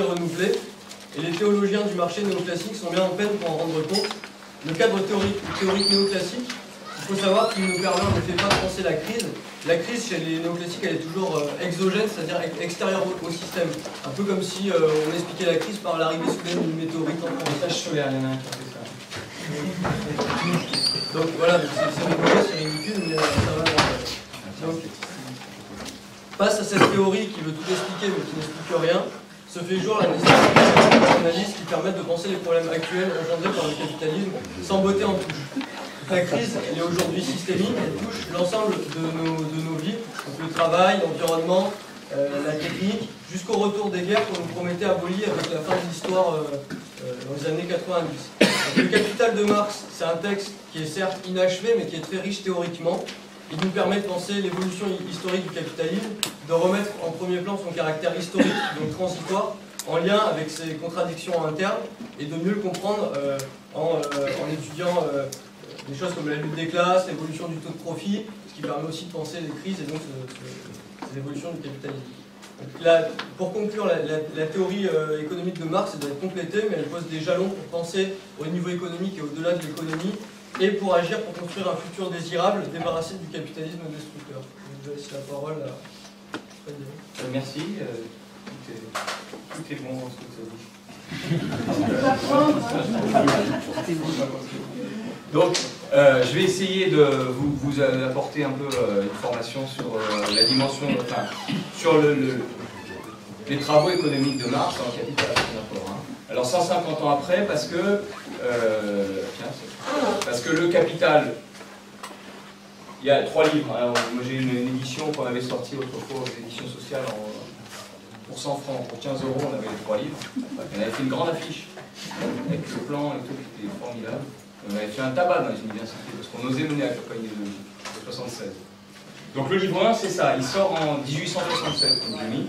renouvelée, et les théologiens du marché néoclassique sont bien en peine pour en rendre compte. Le cadre théorique, théorique néoclassique, il faut savoir qu'il nous permet en effet pas de penser la crise. La crise chez les néoclassiques, elle est toujours euh, exogène, c'est-à-dire extérieure au, système. Un peu comme si euh, on expliquait la crise par l'arrivée soudaine d'une météorite en France. solaire, il y en a un qui fait ça. Donc voilà, c'est rigolo, c'est ridicule, mais euh, ça va. Donc, face à cette théorie qui veut tout expliquer mais qui n'explique rien, se fait jour la nécessité qui permettent de penser les problèmes actuels engendrés par le capitalisme sans botter en touche. La crise, elle est aujourd'hui systémique, elle touche l'ensemble de nos, de nos vies, donc le travail, l'environnement, euh, la technique, jusqu'au retour des guerres qu'on nous promettait abolies avec la fin de l'histoire euh, euh, dans les années 90. le Capital de Marx, c'est un texte qui est certes inachevé, mais qui est très riche théoriquement. Il nous permet de penser l'évolution historique du capitalisme, de remettre en premier plan son caractère historique, donc transitoire, en lien avec ses contradictions internes, et de mieux le comprendre en, étudiant des choses comme la lutte des classes, l'évolution du taux de profit, ce qui permet aussi de penser les crises et donc l'évolution du capitalisme. Pour conclure, la, théorie euh, économique de Marx doit être complétée, mais elle pose des jalons pour penser au niveau économique et au-delà de l'économie, et pour agir pour construire un futur désirable, débarrassé du capitalisme destructeur. Je vais laisser la parole à euh, Merci. Euh, tout, est, bon dans ce que vous avez Donc, je vais essayer de vous, vous apporter un peu une formation sur la dimension, sur le, les travaux économiques de Marx le Capital. Alors 150 ans après, parce que, euh, parce que le Capital, il y a trois livres. Alors, moi j'ai une, édition qu'on avait sortie autrefois aux éditions sociales pour 100 francs, pour 15 euros, on avait les trois livres. On avait fait une grande affiche avec le plan et tout qui était formidable. On avait fait un tabac dans les universités parce qu'on osait mener la campagne idéologique, en 76. Donc le livre 1, c'est ça, il sort en 1867, comme j'ai mis.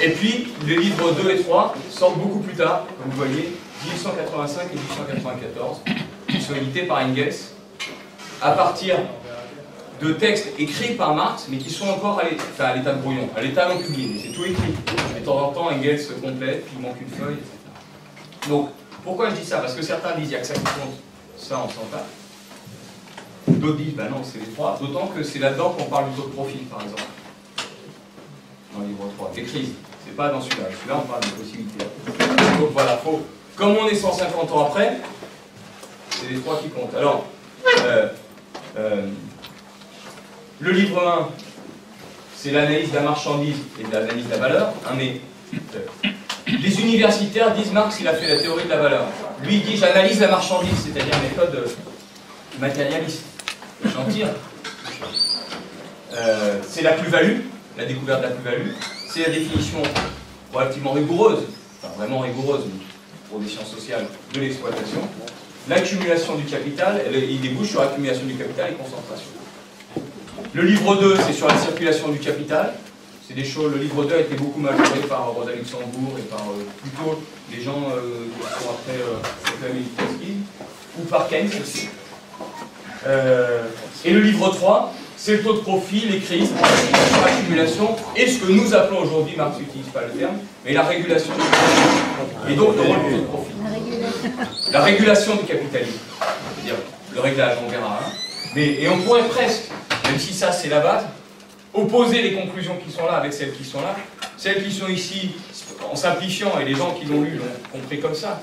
Et puis, les livres 2 et 3 sortent beaucoup plus tard, comme vous voyez, 1885 et 1894, qui sont édités par Engels, à partir de textes écrits par Marx, mais qui sont encore à l'état de brouillon, à l'état non publié, c'est tout écrit. Et de temps en temps, Engels se complète, puis il manque une feuille, etc. Donc, pourquoi je dis ça? Parce que certains disent, il n'y a que ça qui compte, ça on s'en pas. D'autres disent, ben non, c'est les trois, d'autant que c'est là-dedans qu'on parle du taux de profit, par exemple. Dans le livre 3, des crises. Pas dans celui-là. Celui-là, on parle de possibilités. Donc voilà, comme on est 150 ans après, c'est les trois qui comptent. Alors, euh, euh, le livre 1, c'est l'analyse de la marchandise et de l'analyse de la valeur. Hein, mais euh, les universitaires disent Marx, il a fait la théorie de la valeur. Lui, il dit j'analyse la marchandise, c'est-à-dire méthode matérialiste. J'en tire. c'est la plus-value, la découverte de la plus-value c'est la définition relativement rigoureuse, enfin vraiment rigoureuse pour des sciences sociales, de l'exploitation. L'accumulation du capital, il débouche sur l'accumulation du capital et concentration. Le livre 2, c'est sur la circulation du capital. C'est des choses, le livre 2 a été beaucoup majoré par Rosa Luxembourg et par euh, plutôt les gens euh, qui sont après euh, ou par Keynes aussi. Euh, et le livre 3, c'est le taux de profit, les crises, l'accumulation, et ce que nous appelons aujourd'hui, Marx n'utilise pas le terme, mais la régulation du capitalisme. Et donc le rôle du taux de profit. La régulation du capitalisme. C'est-à-dire le réglage, on verra. Hein. Mais, et on pourrait presque, même si ça c'est la base, opposer les conclusions qui sont là avec celles qui sont là. Celles qui sont ici, en simplifiant, et les gens qui l'ont lu l'ont compris comme ça.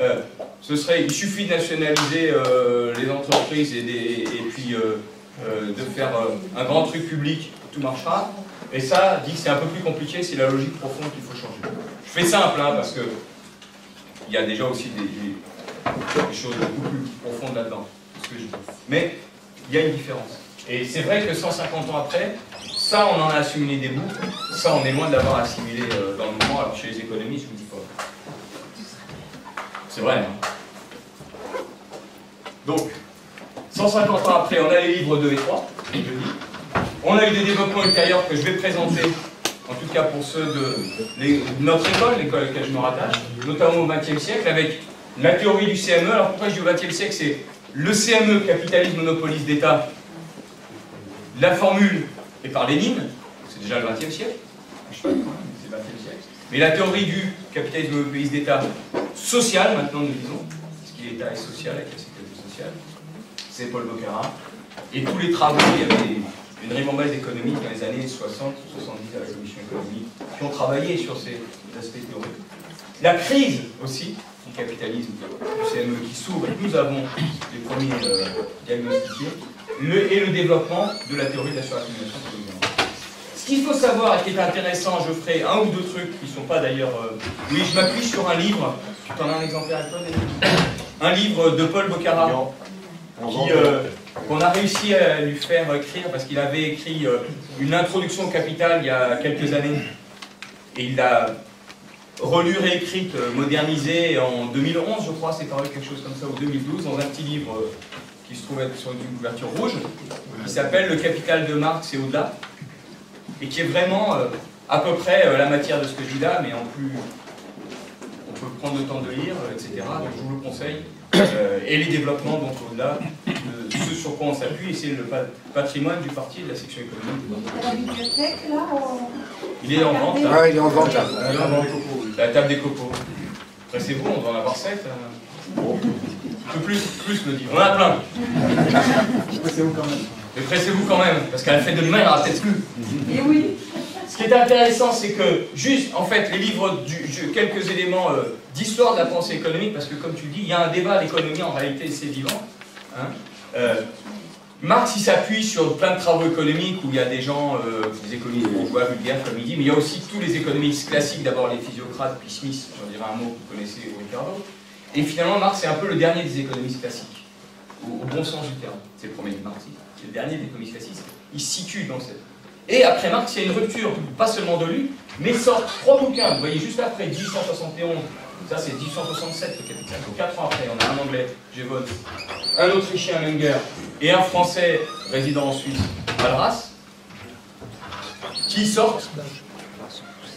Euh, ce serait, il suffit de nationaliser euh, les entreprises et, des, et puis euh, euh, de faire euh, un grand truc public, tout marchera. Et ça dit que c'est un peu plus compliqué, c'est la logique profonde qu'il faut changer. Je fais simple, hein, parce que il y a déjà aussi des, choses beaucoup plus profondes là-dedans. Mais il y a une différence. Et c'est vrai que 150 ans après, ça on en a assimilé des bouts, ça on est loin de l'avoir assimilé euh, dans le mouvement, alors chez les économistes, je vous dis pas. C'est vrai. Hein. Donc, 150 ans après, on a les livres 2 et 3, je dis. On a eu des développements ultérieurs que je vais présenter, en tout cas pour ceux de, notre école, l'école à laquelle je me rattache, notamment au XXe siècle, avec la théorie du CME. Alors pourquoi je dis au XXe siècle? C'est le CME, capitalisme, monopolise d'État. La formule est par Lénine, c'est déjà le XXe siècle. c'est le 20e siècle. Mais la théorie du capitalisme monopoliste d'État social, maintenant nous disons, ce qui est l'État est social avec la sécurité sociale, c'est Paul Boccara. Et tous les travaux, il y avait une ribambelle d'économistes dans les années 60, 70 à la commission économique, qui ont travaillé sur ces aspects théoriques. La crise aussi du capitalisme, du CME qui s'ouvre, et nous avons les premiers euh, diagnostiqués, le, et le développement de la théorie de la suraccumulation Ce qu'il faut savoir et qui est intéressant, je ferai un ou deux trucs qui ne sont pas d'ailleurs... Euh, oui, je m'appuie sur un livre, tu en as un exemplaire toi, Un livre de Paul Boccara, euh, qu'on a réussi à lui faire écrire parce qu'il avait écrit euh, une introduction au capital il y a quelques années. Et il l'a relu, réécrite, modernisée en 2011, je crois, c'est paru quelque chose comme ça, ou 2012, dans un petit livre qui se trouve être sur une couverture rouge, qui s'appelle Le Capital de Marx et au-delà, et qui est vraiment euh, à peu près euh, la matière de ce que je dis là, mais en plus, on peut prendre le temps de lire, euh, etc. Donc je vous le conseille. Et les développements, donc au-delà, de ce sur quoi on s'appuie, et c'est le patrimoine du parti de la section économique. La bibliothèque, là Il est en vente, là. Ah, il est en vente, là. La table des copos. Pressez-vous, on va en avoir sept. Hein. Un peu plus, plus me dit. On en a plein. Pressez-vous quand même. Mais pressez-vous quand même, parce qu'à la fête de l'humain, il n'y aura peut-être plus. Et eh oui. Ce qui est intéressant, c'est que, juste, en fait, les livres, du, quelques éléments euh, d'histoire de la pensée économique, parce que, comme tu dis, il y a un débat l'économie, en réalité, c'est vivant. Hein. Euh, Marx, il s'appuie sur plein de travaux économiques où il y a des gens, euh, des économistes bourgeois, vulgaires, comme il dit, mais il y a aussi tous les économistes classiques, d'abord les physiocrates, puis Smith, j'en dirais un mot que vous connaissez, ou Ricardo, et finalement, Marx est un peu le dernier des économistes classiques, au, bon sens du terme. C'est le premier marxiste. C'est le dernier des économistes classiques. Il se situe dans cette. Et après Marx, il y a une rupture, pas seulement de lui, mais sort trois bouquins. Vous voyez, juste après 1871, ça c'est 1867 le capital. Donc quatre ans après, on a un anglais, Jevons, un autrichien, Menger, et un français résident en Suisse, Valras, qui sortent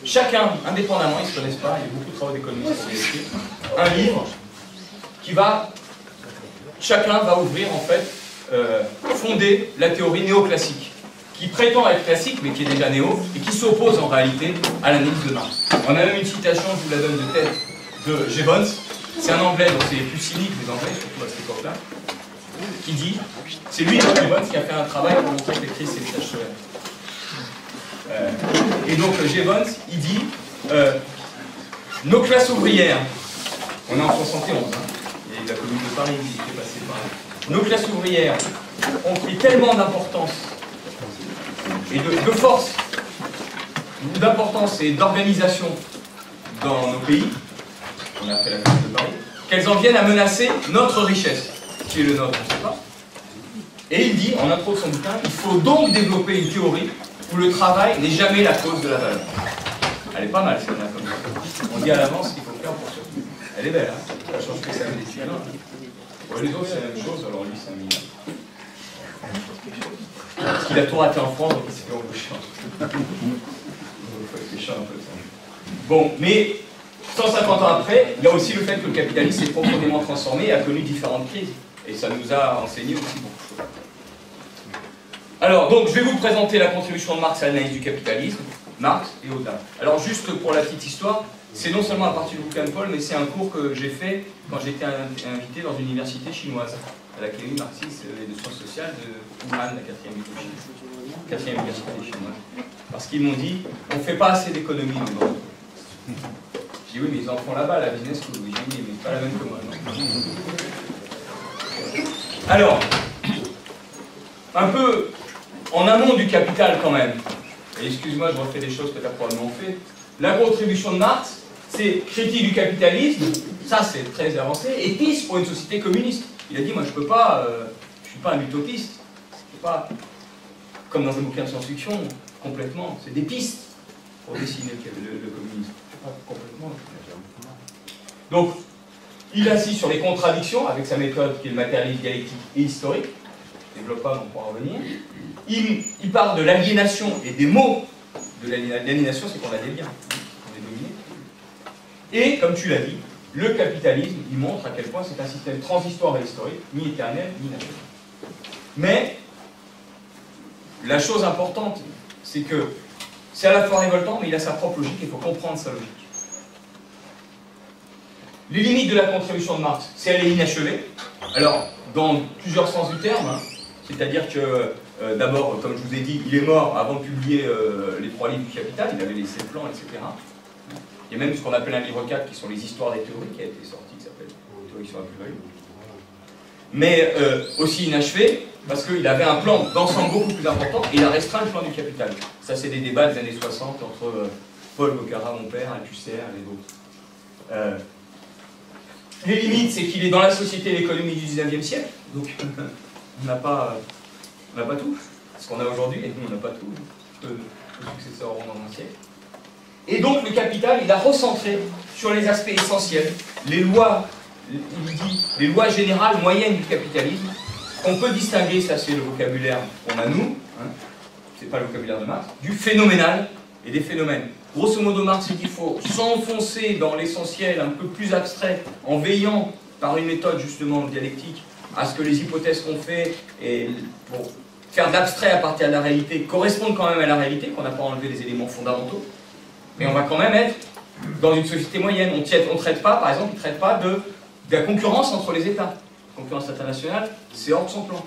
chacun, indépendamment, ils ne se connaissent pas, il y a beaucoup de travaux d'économistes un livre qui va, chacun va ouvrir en fait, euh, fonder la théorie néoclassique, qui prétend être classique mais qui est déjà néo, et qui s'oppose en réalité à l'analyse de Marx. On a même une citation, je vous la donne de tête, de Jevons, c'est un anglais, donc c'est plus cynique les anglais, surtout à cette époque-là, qui dit, c'est lui, Jevons, qui a fait un travail pour montrer que les crises, des tâches solaires. Euh, et donc Jevons, il dit, euh, nos classes ouvrières on est en 71, hein. et la commune de Paris qui est passée par là. Nos classes ouvrières ont pris tellement d'importance et de, force, d'importance et d'organisation dans nos pays, on a fait la commune de Paris, qu'elles en viennent à menacer notre richesse, qui est le nôtre, on ne sait pas. Et il dit, en intro de son bouquin, il faut donc développer une théorie où le travail n'est jamais la cause de la valeur. Elle est pas mal, celle-là, comme ça. On dit à l'avance ce qu'il faut faire pour survivre. Elle est belle, hein Ça change que ça des tuiles. Ouais, les autres, c'est la même chose, alors lui, c'est un million. Parce qu'il a tout raté en France, donc il s'est fait embaucher. un peu ça. Bon, mais 150 ans après, il y a aussi le fait que le capitalisme s'est profondément transformé et a connu différentes crises. Et ça nous a enseigné aussi beaucoup de choses. Alors, donc, je vais vous présenter la contribution de Marx à l'analyse du capitalisme, Marx et Audin. Alors, juste pour la petite histoire, c'est non seulement à partir du bouquin de Paul, mais c'est un cours que j'ai fait quand j'étais invité dans une université chinoise, à l'Académie marxiste et de sciences sociales de Wuhan, la quatrième université chinoise. Parce qu'ils m'ont dit, on ne fait pas assez d'économies dans J'ai dit, oui, mais ils en font là-bas, la business school. Oui, j'ai dit, mais pas la même que moi. Alors, un peu en amont du capital quand même, et excuse-moi, je refais des choses que tu as probablement fait, la contribution de Marx, c'est critique du capitalisme, ça c'est très avancé, et piste pour une société communiste. Il a dit, moi je peux pas, euh, je suis pas un utopiste, je pas, comme dans un bouquin de science-fiction, complètement, c'est des pistes pour dessiner le, communisme. Pas complètement. Donc, il insiste sur les contradictions avec sa méthode qui est le matérialisme dialectique et historique. Je développe pas, on pourra revenir. Il, parle de l'aliénation et des mots de l'aliénation, c'est qu'on a des biens. Et, comme tu l'as dit, le capitalisme, il montre à quel point c'est un système transitoire et historique, ni éternel, ni naturel. Mais, la chose importante, c'est que C'est à la fois révoltant, mais il a sa propre logique, il faut comprendre sa logique. Les limites de la contribution de Marx, c'est elle est inachevée. Alors, dans plusieurs sens du terme, hein. c'est-à-dire que, euh, d'abord, comme je vous ai dit, il est mort avant de publier euh, les trois livres du Capital, il avait laissé le plan, etc. Il y a même ce qu'on appelle un livre 4, qui sont les histoires des théories, qui a été sorti, qui s'appelle Théorie sur la plus-value. Mais euh, aussi inachevé, parce qu'il avait un plan d'ensemble beaucoup plus important, et il a restreint le plan du Capital. Ça, c'est des débats des années 60 entre euh, Paul Bocara, mon père, Althusser et d'autres. Euh, les limites, c'est qu'il est dans la société et l'économie du 19e siècle, donc on n'a pas, pas tout, ce qu'on a aujourd'hui, et nous on n'a pas tout, que le successeur auront dans un siècle. Et donc le capital, il a recentré sur les aspects essentiels, les lois, il dit, les lois générales moyennes du capitalisme, qu'on peut distinguer, ça c'est le vocabulaire qu'on a nous, hein, c'est pas le vocabulaire de Marx, du phénoménal et des phénomènes. Grosso modo, Marx dit qu'il faut s'enfoncer dans l'essentiel un peu plus abstrait, en veillant par une méthode justement dialectique à ce que les hypothèses qu'on fait et pour faire de l'abstrait à partir de la réalité correspondent quand même à la réalité, qu'on n'a pas enlevé les éléments fondamentaux. Mais on va quand même être dans une société moyenne. On ne traite pas, par exemple, ne traite pas de la concurrence entre les États. La concurrence internationale, c'est hors de son plan.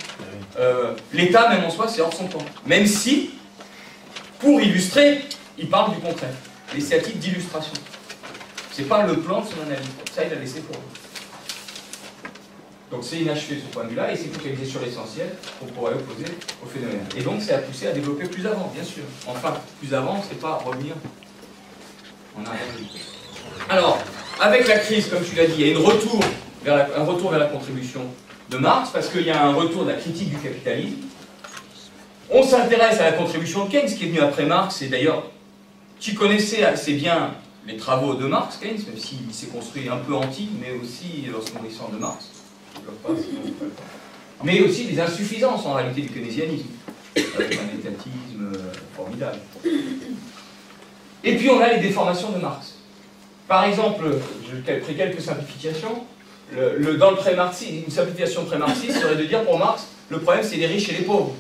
Euh, L'État, même en soi, c'est hors de son plan. Même si, pour illustrer, il parle du contraire. Et c'est à titre d'illustration. C'est pas le plan de son analyse. Ça, il a laissé pour Donc c'est inachevé ce point de vue-là, et c'est focalisé sur l'essentiel qu'on pourrait opposer au phénomène. Et donc c'est à pousser à développer plus avant, bien sûr. Enfin, plus avant, c'est pas revenir en arrière. Alors, avec la crise, comme tu l'as dit, il y a une retour vers la- un retour vers la contribution de Marx, parce qu'il y a un retour de la critique du capitalisme. On s'intéresse à la contribution de Keynes, qui est venu après Marx, et d'ailleurs, tu connaissais assez bien les travaux de Marx, Keynes, même s'il s'est construit un peu anti, mais aussi lorsqu'on descend de Marx. Mais aussi des insuffisances en réalité du keynésianisme, avec un étatisme euh, formidable. Et puis on a les déformations de Marx. Par exemple, je ai pris quelques simplifications. Le- dans le pré-marxisme, une simplification pré-marxiste serait de dire pour Marx, le problème c'est les riches et les pauvres.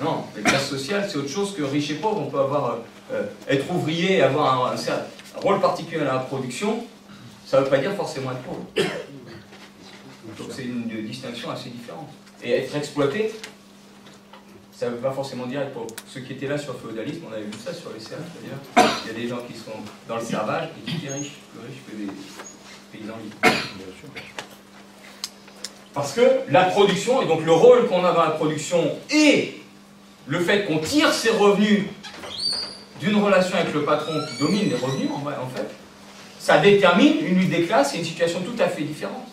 Non, les classes sociales c'est autre chose que riches et pauvres. On peut avoir, euh, euh, être ouvrier et avoir un, rôle particulier dans la production, ça ne veut pas dire forcément être pauvre. Donc c'est une distinction assez différente. Et être exploité, ça ne veut pas forcément dire être pauvre. Ceux qui étaient là sur le féodalisme, on avait vu ça sur les serfs d'ailleurs. Il y a des gens qui sont dans le servage et qui étaient riches, plus riches que des. Parce que la production, et donc le rôle qu'on a dans la production, et le fait qu'on tire ses revenus d'une relation avec le patron qui domine les revenus, en, fait, ça détermine une lutte des classes et une situation tout à fait différente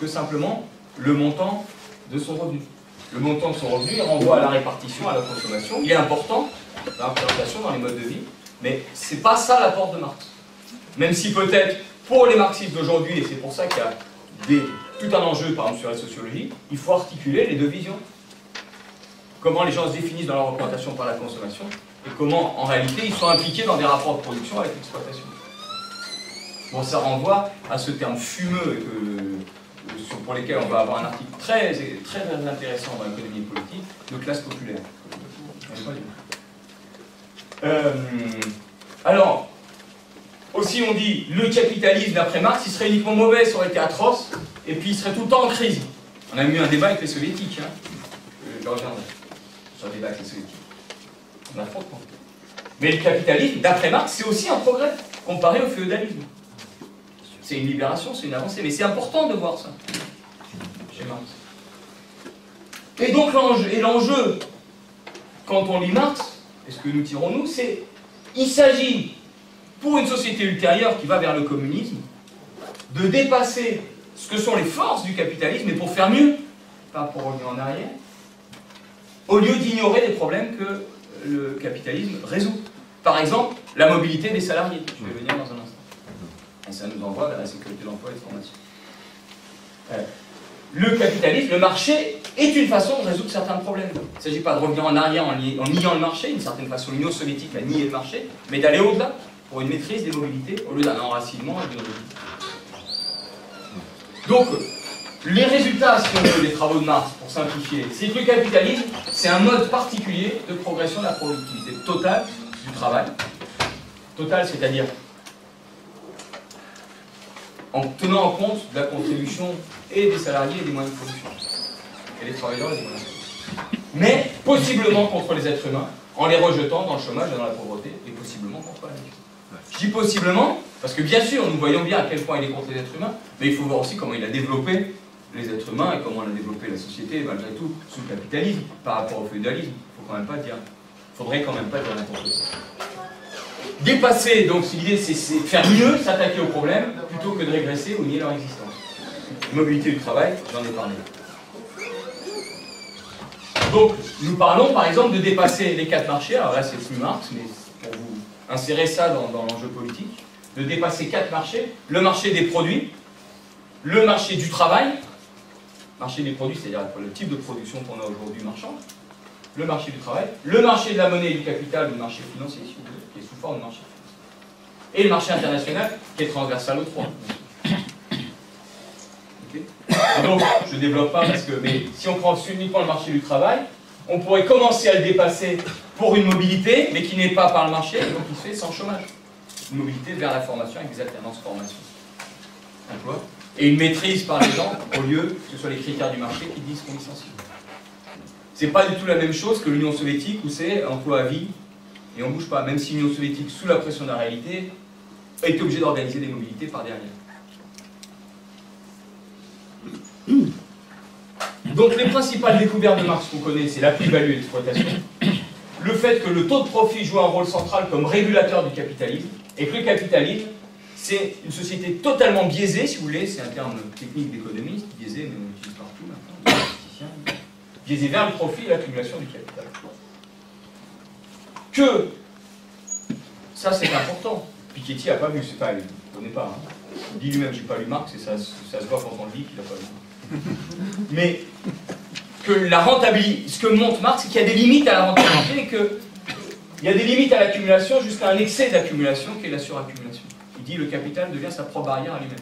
que simplement le montant de son revenu. Le montant de son revenu il renvoie à la répartition, à la consommation. Il est important, la représentation dans les modes de vie, mais c'est pas ça l'apport de Marx. Même si peut-être pour les marxistes d'aujourd'hui, et c'est pour ça qu'il y a tout un enjeu par exemple sur la sociologie, il faut articuler les deux visions. Comment les gens se définissent dans leur représentation par la consommation et comment en réalité ils sont impliqués dans des rapports de production avec l'exploitation. Bon, ça renvoie à ce terme fumeux sur- pour lesquels on va avoir un article très, très, très intéressant dans l'économie politique de classe populaire. Euh, alors, aussi on dit le capitalisme d'après Marx, il serait uniquement mauvais, ça aurait été atroce, et puis il serait tout le temps en crise. On a eu un débat avec les soviétiques, hein. Euh, je reviendrai sur le débat avec les soviétiques. On a temps. Mais le capitalisme, d'après Marx, c'est aussi un progrès comparé au féodalisme. C'est une libération, c'est une avancée, mais c'est important de voir ça chez Marx. Et donc l'enjeu, quand on lit Marx, et ce que nous tirons nous, c'est il s'agit pour une société ultérieure qui va vers le communisme de dépasser ce que sont les forces du capitalisme et pour faire mieux, pas pour revenir en arrière, au lieu d'ignorer les problèmes que le capitalisme résout. Par exemple, la mobilité des salariés. Je vais venir dans un instant. Et ça nous envoie vers la sécurité de l'emploi et de formation. Euh, le capitalisme, le marché, est une façon de résoudre certains problèmes. Il ne s'agit pas de revenir en arrière en, niant le marché, d'une certaine façon l'Union soviétique a nié le marché, mais d'aller au-delà pour une maîtrise des mobilités au lieu d'un enracinement et d'une. Donc, les résultats, si on veut, des travaux de Marx, pour simplifier, c'est que le capitalisme, c'est un mode particulier de progression de la productivité totale du travail. Total, c'est-à-dire en tenant en compte de la contribution et des salariés et des moyens de production. Et des travailleurs et des moyens de production. Mais possiblement contre les êtres humains, en les rejetant dans le chômage et dans la pauvreté, et possiblement contre la. Je dis possiblement, parce que bien sûr, nous voyons bien à quel point il est contre les êtres humains, mais il faut voir aussi comment il a développé les êtres humains et comment on a développé la société, malgré tout, sous le capitalisme, par rapport au féodalisme. Il faut quand même pas dire. faudrait quand même pas dire n'importe quoi. Dépasser, donc l'idée c'est faire mieux, s'attaquer aux problèmes, plutôt que de régresser ou nier leur existence. Mobilité du travail, j'en ai parlé. Donc, nous parlons par exemple de dépasser les quatre marchés, alors là c'est plus Marx, mais insérer ça dans, dans l'enjeu politique, de dépasser quatre marchés, le marché des produits, le marché du travail, marché des produits, c'est-à-dire le type de production qu'on a aujourd'hui marchande, le marché du travail, le marché de la monnaie et du capital, le marché financier, si vous voulez, qui est sous forme de marché financier, et le marché international, qui est transversal aux trois. Donc, je ne développe pas parce que, mais si on prend uniquement le marché du travail, on pourrait commencer à le dépasser pour une mobilité, mais qui n'est pas par le marché, et donc qui se fait sans chômage. Une mobilité vers la formation avec des alternances formation. Et une maîtrise par les gens, au lieu que ce soit les critères du marché qui disent qu'on licencie. C'est pas du tout la même chose que l'Union soviétique où c'est emploi à vie et on bouge pas, même si l'Union soviétique, sous la pression de la réalité, été obligée d'organiser des mobilités par derrière. Donc les principales découvertes de Marx qu'on connaît, c'est la plus-value et l'exploitation, le fait que le taux de profit joue un rôle central comme régulateur du capitalisme, et que le capitalisme, c'est une société totalement biaisée, si vous voulez, c'est un terme technique d'économiste, biaisé, mais on l'utilise partout maintenant, biaisé vers le profit et l'accumulation du capital. Que, ça c'est important, Piketty n'a pas vu, c'est pas, il ne connaît pas, hein. il dit lui-même, je n'ai pas lu Marx, et ça, ça se voit quand on le dit qu'il n'a pas lu. Mais que la rentabilité, ce que montre Marx, c'est qu'il y a des limites à la rentabilité et qu'il y a des limites à l'accumulation jusqu'à un excès d'accumulation qui est la suraccumulation. Il dit le capital devient sa propre barrière à lui-même.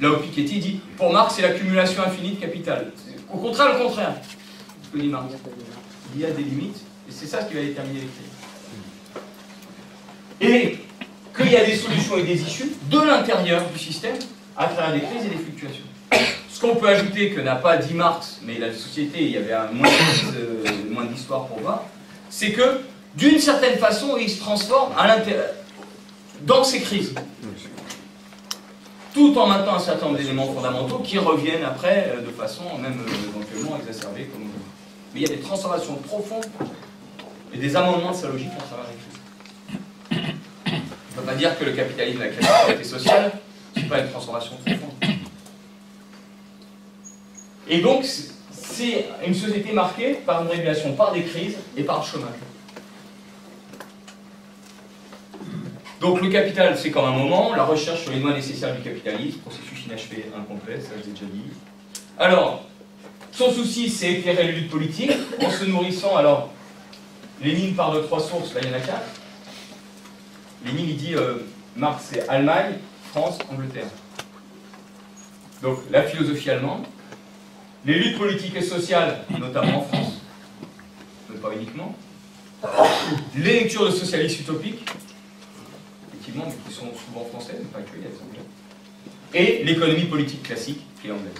Là où Piketty dit, pour Marx, c'est l'accumulation infinie de capital. Au contraire, le contraire. Ce que dit Marx. Il y a des limites, et c'est ça ce qui va déterminer les crises. Et qu'il y a des solutions et des issues de l'intérieur du système à travers des crises et des fluctuations. Ce qu'on peut ajouter, que n'a pas dit Marx, mais la société, il y avait un euh, moins d'histoire pour voir, c'est que, d'une certaine façon, il se transforme à dans ces crises. Tout en maintenant un certain nombre d'éléments fondamentaux qui reviennent après euh, de façon même euh, éventuellement exacerbée. Comme... Mais il y a des transformations profondes et des amendements de sa logique à travers les. On ne peut pas dire que le capitalisme la sécurité sociale, ce n'est pas une transformation profonde. Et donc, c'est une société marquée par une régulation, par des crises et par le chômage. Donc le capital, c'est comme un moment, la recherche sur les lois nécessaires du capitalisme, processus inachevé, incomplet, ça je l'ai déjà dit. Alors, son souci, c'est éclairer les luttes politiques, en se nourrissant, alors, Lénine parle de trois sources, là il y en a quatre. Lénine, il dit, euh, Marx, c'est Allemagne, France, Angleterre. Donc la philosophie allemande, les luttes politiques et sociales, notamment en France, mais pas uniquement. Les lectures de socialistes utopiques, effectivement, mais qui sont souvent françaises, mais pas que. Et l'économie politique classique, qui est anglaise.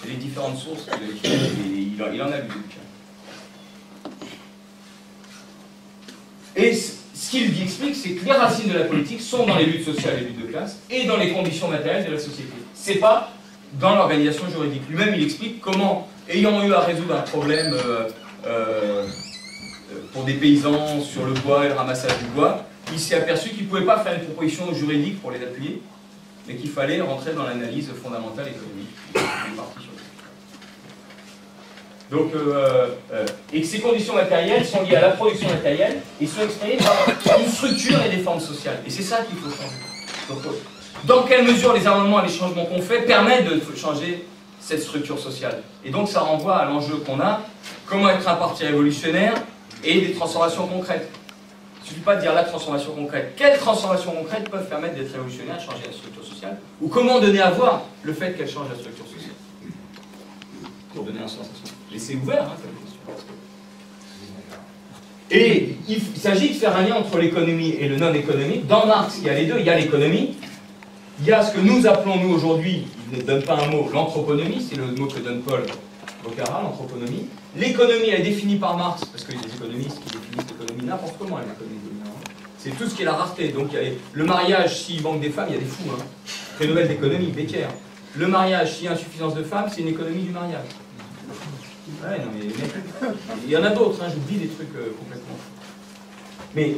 C'est les différentes sources, il, il en a lu Et ce qu'il explique, c'est que les racines de la politique sont dans les luttes sociales et les luttes de classe, et dans les conditions matérielles de la société. C'est pas dans l'organisation juridique. Lui-même, il explique comment, ayant eu à résoudre un problème euh, euh, pour des paysans sur le bois et le ramassage du bois, il s'est aperçu qu'il ne pouvait pas faire une proposition juridique pour les appuyer, mais qu'il fallait rentrer dans l'analyse fondamentale économique. Donc, euh, et que ces conditions matérielles sont liées à la production matérielle et sont exprimées par une structure et des formes sociales. Et c'est ça qu'il faut changer dans quelle mesure les amendements et les changements qu'on fait permettent de changer cette structure sociale? Et donc ça renvoie à l'enjeu qu'on a, comment être un parti révolutionnaire et des transformations concrètes. Il ne suffit pas de dire la transformation concrète. Quelles transformations concrètes peuvent permettre d'être révolutionnaire, changer la structure sociale? Ou comment donner à voir le fait qu'elle change la structure sociale? Pour donner un sens à ça. Laissez ouvert, hein. Et il s'agit de faire un lien entre l'économie et le non économique. Dans Marx, il y a les deux, il y a l'économie, il y a ce que nous appelons, nous, aujourd'hui, il ne donne pas un mot, l'anthroponomie, c'est le mot que donne Paul Bocara, l'anthroponomie. L'économie, elle est définie par Marx, parce que les économistes qui définissent l'économie n'importe comment, l'économie C'est tout ce qui est la rareté. Donc, y a le mariage, s'il manque des femmes, il y a des fous. Hein. Nouvelle d'économie, Becker. Le mariage, s'il y a insuffisance de femmes, c'est une économie du mariage. Il y en a d'autres, hein, j'oublie des trucs euh, complètement. Mais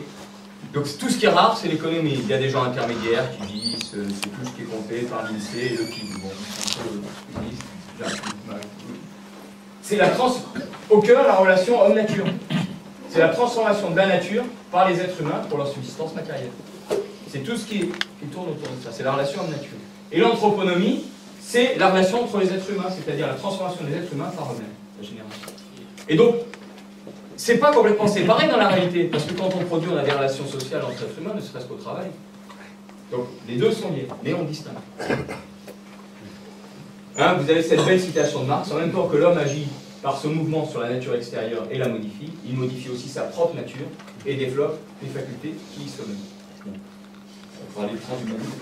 donc tout ce qui est rare, c'est l'économie. Il y a des gens intermédiaires qui disent euh, c'est tout ce qui est compté par l'INSEE et le PIB. Bon, c'est la trans au cœur la relation homme-nature. C'est la transformation de la nature par les êtres humains pour leur subsistance matérielle. C'est tout ce qui, qui, tourne autour de ça. C'est la relation homme-nature. Et l'anthroponomie, c'est la relation entre les êtres humains, c'est-à-dire la transformation des êtres humains par eux-mêmes, la génération. Et donc, c'est pas complètement séparé dans la réalité, parce que quand on produit, on a des relations sociales entre êtres humains, ne serait-ce qu'au travail. Donc les deux sont liés, mais on distingue. Hein, vous avez cette belle citation de Marx, en même temps que l'homme agit par ce mouvement sur la nature extérieure et la modifie, il modifie aussi sa propre nature et développe les facultés qui y somment. On va de transhumanisme.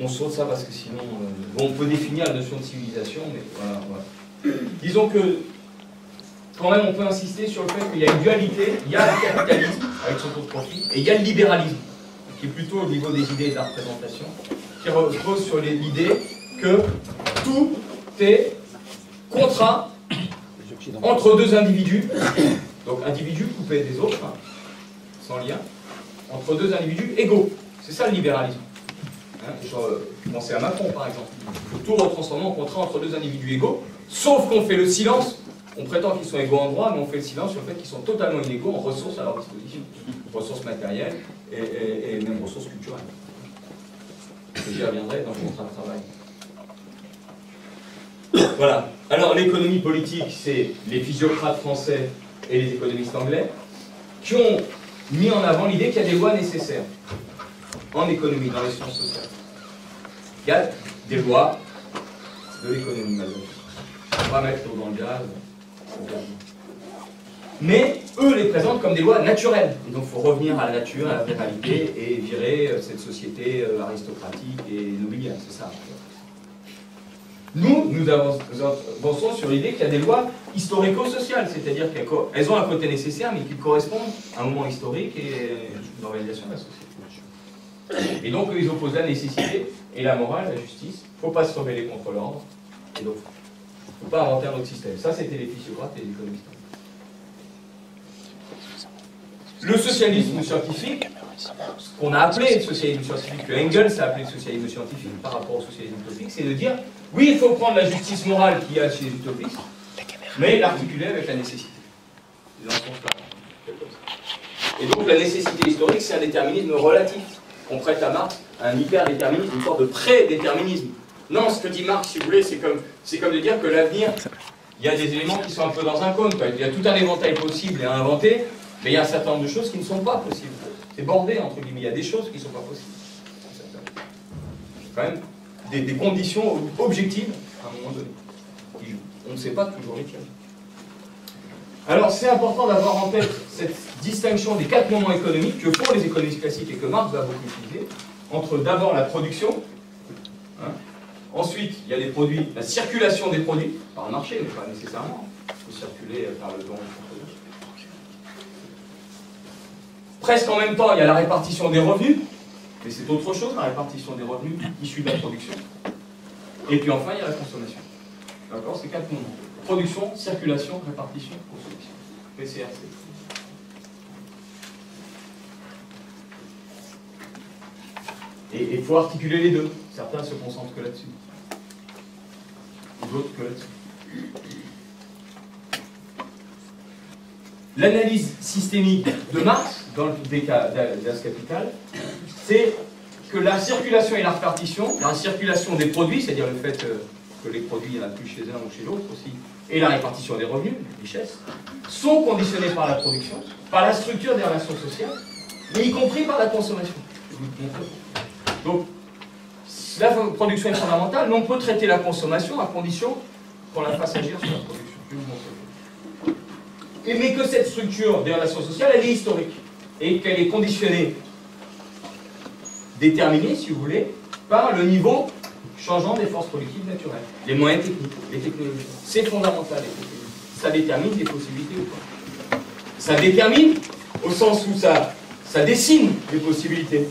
On saute ça parce que sinon, euh, bon, on peut définir la notion de civilisation, mais voilà. voilà. Disons que quand même, on peut insister sur le fait qu'il y a une dualité, il y a le capitalisme avec son taux de profit, et il y a le libéralisme, qui est plutôt au niveau des idées et de la représentation, qui repose sur l'idée que tout est contrat entre deux individus, donc individus coupés des autres, hein, sans lien, entre deux individus égaux. C'est ça le libéralisme. Hein, pensez à Macron par exemple. Tout retransformer en contrat entre deux individus égaux, sauf qu'on fait le silence on prétend qu'ils sont égaux en droit, mais on fait le silence sur le fait qu'ils sont totalement inégaux en ressources à leur disposition. Ressources matérielles et, même ressources culturelles. J'y reviendrai dans le contrat de travail. Voilà. Alors l'économie politique, c'est les physiocrates français et les économistes anglais qui ont mis en avant l'idée qu'il y a des lois nécessaires en économie, dans les sciences sociales. Il y a des lois de l'économie, On va mettre l'eau dans le gaz, mais eux les présentent comme des lois naturelles. Donc il faut revenir à la nature, à la réalité, et virer euh, cette société euh, aristocratique et nobiliaire, c'est ça. Nous, nous avançons sur l'idée qu'il y a des lois historico-sociales, c'est-à-dire qu'elles ont un côté nécessaire, mais qui correspondent à un moment historique et une organisation de la société. Et donc, ils opposent la nécessité et la morale, la justice. Il ne faut pas se rebeller contre l'ordre. Et ne faut pas inventer un autre système. Ça, c'était les physiographes et les économistes. Le socialisme scientifique, qu'on a appelé le socialisme scientifique, que Engels a appelé le socialisme scientifique par rapport au socialisme utopique, c'est de dire oui, il faut prendre la justice morale qu'il y a chez les utopistes, mais l'articuler avec la nécessité. Et donc la nécessité historique, c'est un déterminisme relatif. On prête à Marx un hyper-déterminisme, une sorte de pré-déterminisme. Non, ce que dit Marx, si vous voulez, c'est comme, de dire que l'avenir, il y a des éléments qui sont un peu dans un cône. Il y a tout un éventail possible à inventer, mais il y a un certain nombre de choses qui ne sont pas possibles. C'est bordé, entre guillemets. Il y a des choses qui ne sont pas possibles. Quand même des, conditions objectives, à un moment donné. on ne sait pas toujours lesquelles. Alors, c'est important d'avoir en tête cette distinction des quatre moments économiques que font les économistes classiques et que Marx va beaucoup utiliser, entre d'abord la production, hein, Ensuite, il y a des produits, la circulation des produits par le marché, mais pas nécessairement. Il faut circuler par le don. Presque en même temps, il y a la répartition des revenus, mais c'est autre chose, la répartition des revenus issus de la production. Et puis enfin, il y a la consommation. D'accord C'est quatre moments. Production, circulation, répartition, consommation. PCRC. Et il faut articuler les deux. Certains se concentrent que là-dessus. D'autres que là-dessus. L'analyse systémique de Marx, dans le Das Capital, c'est que la circulation et la répartition, la circulation des produits, c'est-à-dire le fait que les produits, il n'y en a plus chez un ou chez l'autre aussi, et la répartition des revenus, des richesses, sont conditionnés par la production, par la structure des relations sociales, mais y compris par la consommation. Donc, la production est fondamentale, mais on peut traiter la consommation à condition qu'on la fasse agir sur la production. et mais que cette structure des relations sociales, elle est historique, et qu'elle est conditionnée, déterminée, si vous voulez, par le niveau changeant des forces politiques naturelles, les moyens techniques, les technologies. C'est fondamental. Ça détermine des possibilités ou pas. Ça détermine au sens où ça, ça dessine les possibilités.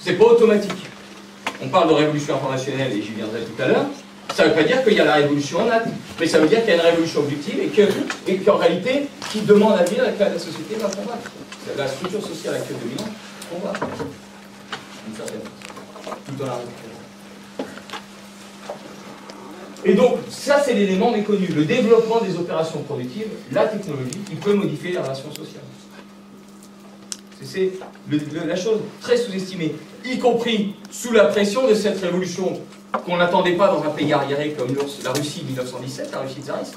C'est pas automatique. On parle de révolution informationnelle, et j'y viendrai tout à l'heure. Ça ne veut pas dire qu'il y a la révolution en acte, mais ça veut dire qu'il y a une révolution objective et qu'en qu'en réalité, qui demande à dire que la société va combattre. La structure sociale actuelle dominante combat. Tout la Et donc, ça, c'est l'élément méconnu. Le développement des opérations productives, la technologie, qui peut modifier les relations sociales. C'est la chose très sous-estimée, y compris sous la pression de cette révolution qu'on n'attendait pas dans un pays arriéré comme la Russie 1917, la Russie tsariste,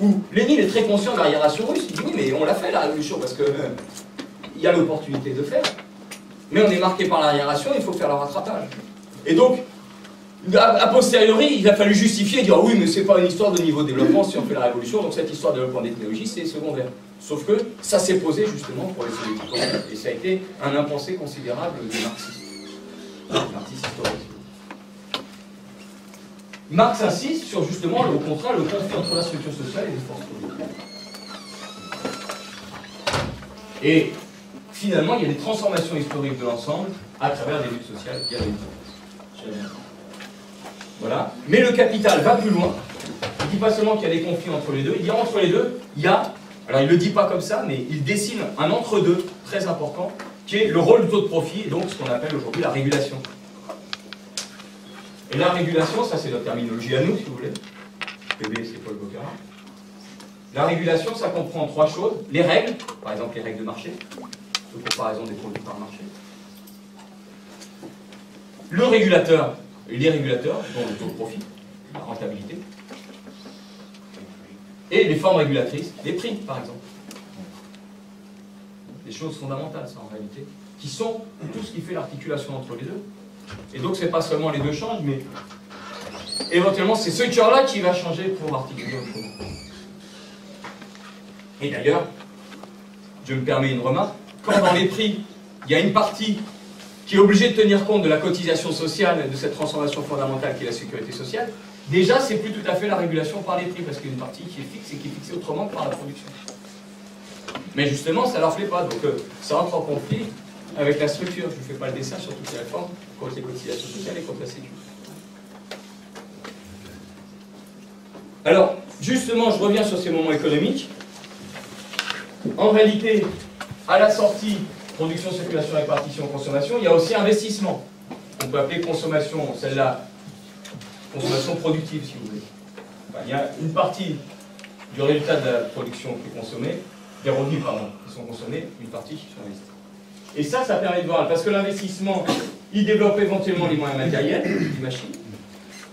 où Lénine est très conscient de l'arriération russe. Il dit oui, mais on l'a fait la révolution parce que euh, il y a l'opportunité de faire. Mais on est marqué par l'arriération, il faut faire le rattrapage. Et donc, a, posteriori, il a fallu justifier et dire oui, mais c'est pas une histoire de niveau de développement si on fait la révolution, donc cette histoire de développement des c'est secondaire. Sauf que ça s'est posé justement pour les soviétiques. Et ça a été un impensé considérable du marxisme. Marx insiste sur justement le contrat, le conflit entre la structure sociale et les forces politiques. Et finalement, il y a des transformations historiques de l'ensemble à travers des luttes sociales qui arrivent. Voilà. Mais le capital va plus loin. Il ne dit pas seulement qu'il y a des conflits entre les deux, il dit entre les deux, il y a, alors il ne le dit pas comme ça, mais il dessine un entre-deux très important, qui est le rôle du taux de profit, et donc ce qu'on appelle aujourd'hui la régulation. Et la régulation, ça c'est notre terminologie à nous, si vous voulez. PB, c'est Paul Boccara. La régulation, ça comprend trois choses. Les règles, par exemple les règles de marché, de comparaison des produits par marché. Le régulateur, les régulateurs, dont le taux de profit, la rentabilité. Et les formes régulatrices, les prix, par exemple. Des choses fondamentales, ça, en réalité, qui sont tout ce qui fait l'articulation entre les deux. Et donc, c'est pas seulement les deux changent, mais éventuellement, c'est ce cœur-là qui va changer pour articuler autrement. Et d'ailleurs, je me permets une remarque, quand dans les prix, il y a une partie qui est obligée de tenir compte de la cotisation sociale, de cette transformation fondamentale qui est la sécurité sociale, déjà, c'est plus tout à fait la régulation par les prix, parce qu'il y a une partie qui est fixe et qui est fixée autrement que par la production. Mais justement, ça ne leur plaît pas, donc euh, ça entre en conflit avec la structure. Je ne fais pas le dessin sur toutes les réformes contre les cotisations sociales et contre la sécurité. Alors, justement, je reviens sur ces moments économiques. En réalité, à la sortie, production, circulation, répartition, consommation, il y a aussi investissement. On peut appeler consommation, celle-là, consommation productive, si vous voulez. il y a une partie du résultat de la production qui est consommée, des revenus, pardon, qui sont consommés, une partie qui sont investis. Et ça, ça permet de voir, parce que l'investissement, il développe éventuellement les moyens matériels, les machines.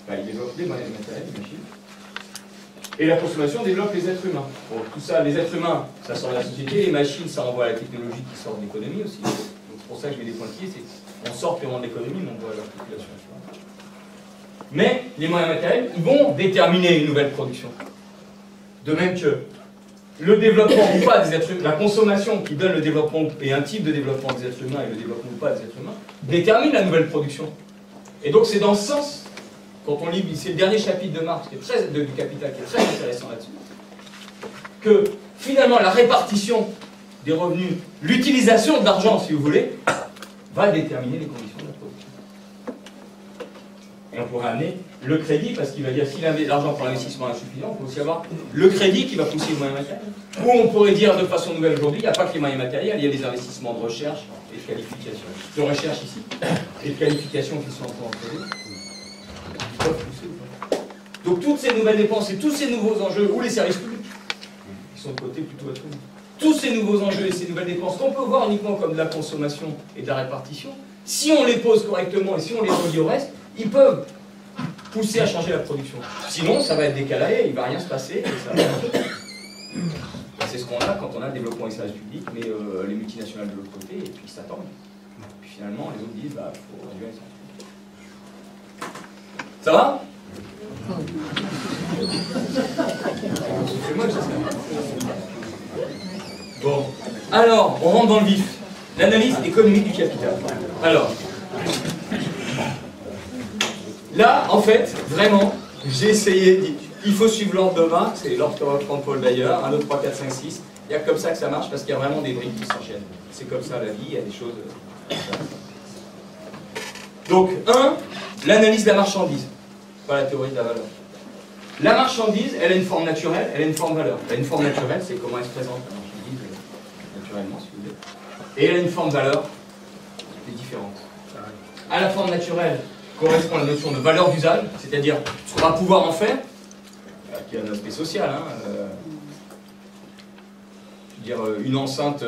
Il développe les moyens matériels, les machines. Et la consommation développe les êtres humains. Bon, tout ça, les êtres humains, ça sort de la société, les machines, ça renvoie à la technologie qui sort de l'économie aussi. c'est pour ça que je mets des pointillés, c'est qu'on sort purement de l'économie, mais on voit l'articulation. Mais les moyens matériels, ils vont déterminer une nouvelle production. De même que le développement ou pas des êtres humains, la consommation qui donne le développement et un type de développement des êtres humains et le développement ou pas des êtres humains, détermine la nouvelle production. Et donc c'est dans ce sens, quand on lit, c'est le dernier chapitre de Marx qui est très, de, du Capital qui est très intéressant là-dessus, que finalement la répartition des revenus, l'utilisation de l'argent, si vous voulez, va déterminer les conditions de la production. Et on pourrait amener le crédit, parce qu'il va dire si l'argent pour l'investissement est insuffisant, il faut aussi avoir le crédit qui va pousser les moyens matériels. Ou on pourrait dire de façon nouvelle aujourd'hui, il n'y a pas que les moyens matériels, il y a des investissements de recherche et de qualification. De recherche ici, et de qualification qui sont encore en Donc toutes ces nouvelles dépenses et tous ces nouveaux enjeux, ou les services publics, qui sont de côté plutôt à tout tous ces nouveaux enjeux et ces nouvelles dépenses qu'on peut voir uniquement comme de la consommation et de la répartition, si on les pose correctement et si on les relie au reste, ils peuvent pousser à changer la production. Sinon, ça va être décalé, il ne va rien se passer. C'est ce qu'on a quand on a le développement des services publics, mais euh, les multinationales de l'autre côté, et puis ils s'attendent. Puis finalement, les autres disent, bah, faut réduire les Ça va? Ça Alors, on rentre dans le vif. L'analyse économique du capital. Alors, là, en fait, vraiment, j'ai essayé. Il faut suivre l'ordre de Marx, et l'ordre que reprend Paul d'ailleurs, 1, 2, 3, 4, 5, 6. Il y a comme ça que ça marche parce qu'il y a vraiment des briques qui s'enchaînent. C'est comme ça la vie, il y a des choses. euh. Donc, 1, l'analyse de la marchandise, pas la théorie de la valeur. La marchandise, elle a une forme naturelle, elle a une forme valeur. Elle a une forme naturelle, c'est comment elle se présente, euh, naturellement, si vous voulez. Et elle a une forme valeur qui est différente. À la forme naturelle correspond la notion de valeur d'usage, c'est-à-dire ce qu'on va pouvoir en faire, euh, qui a un aspect social. Hein, euh, dire, euh, une enceinte,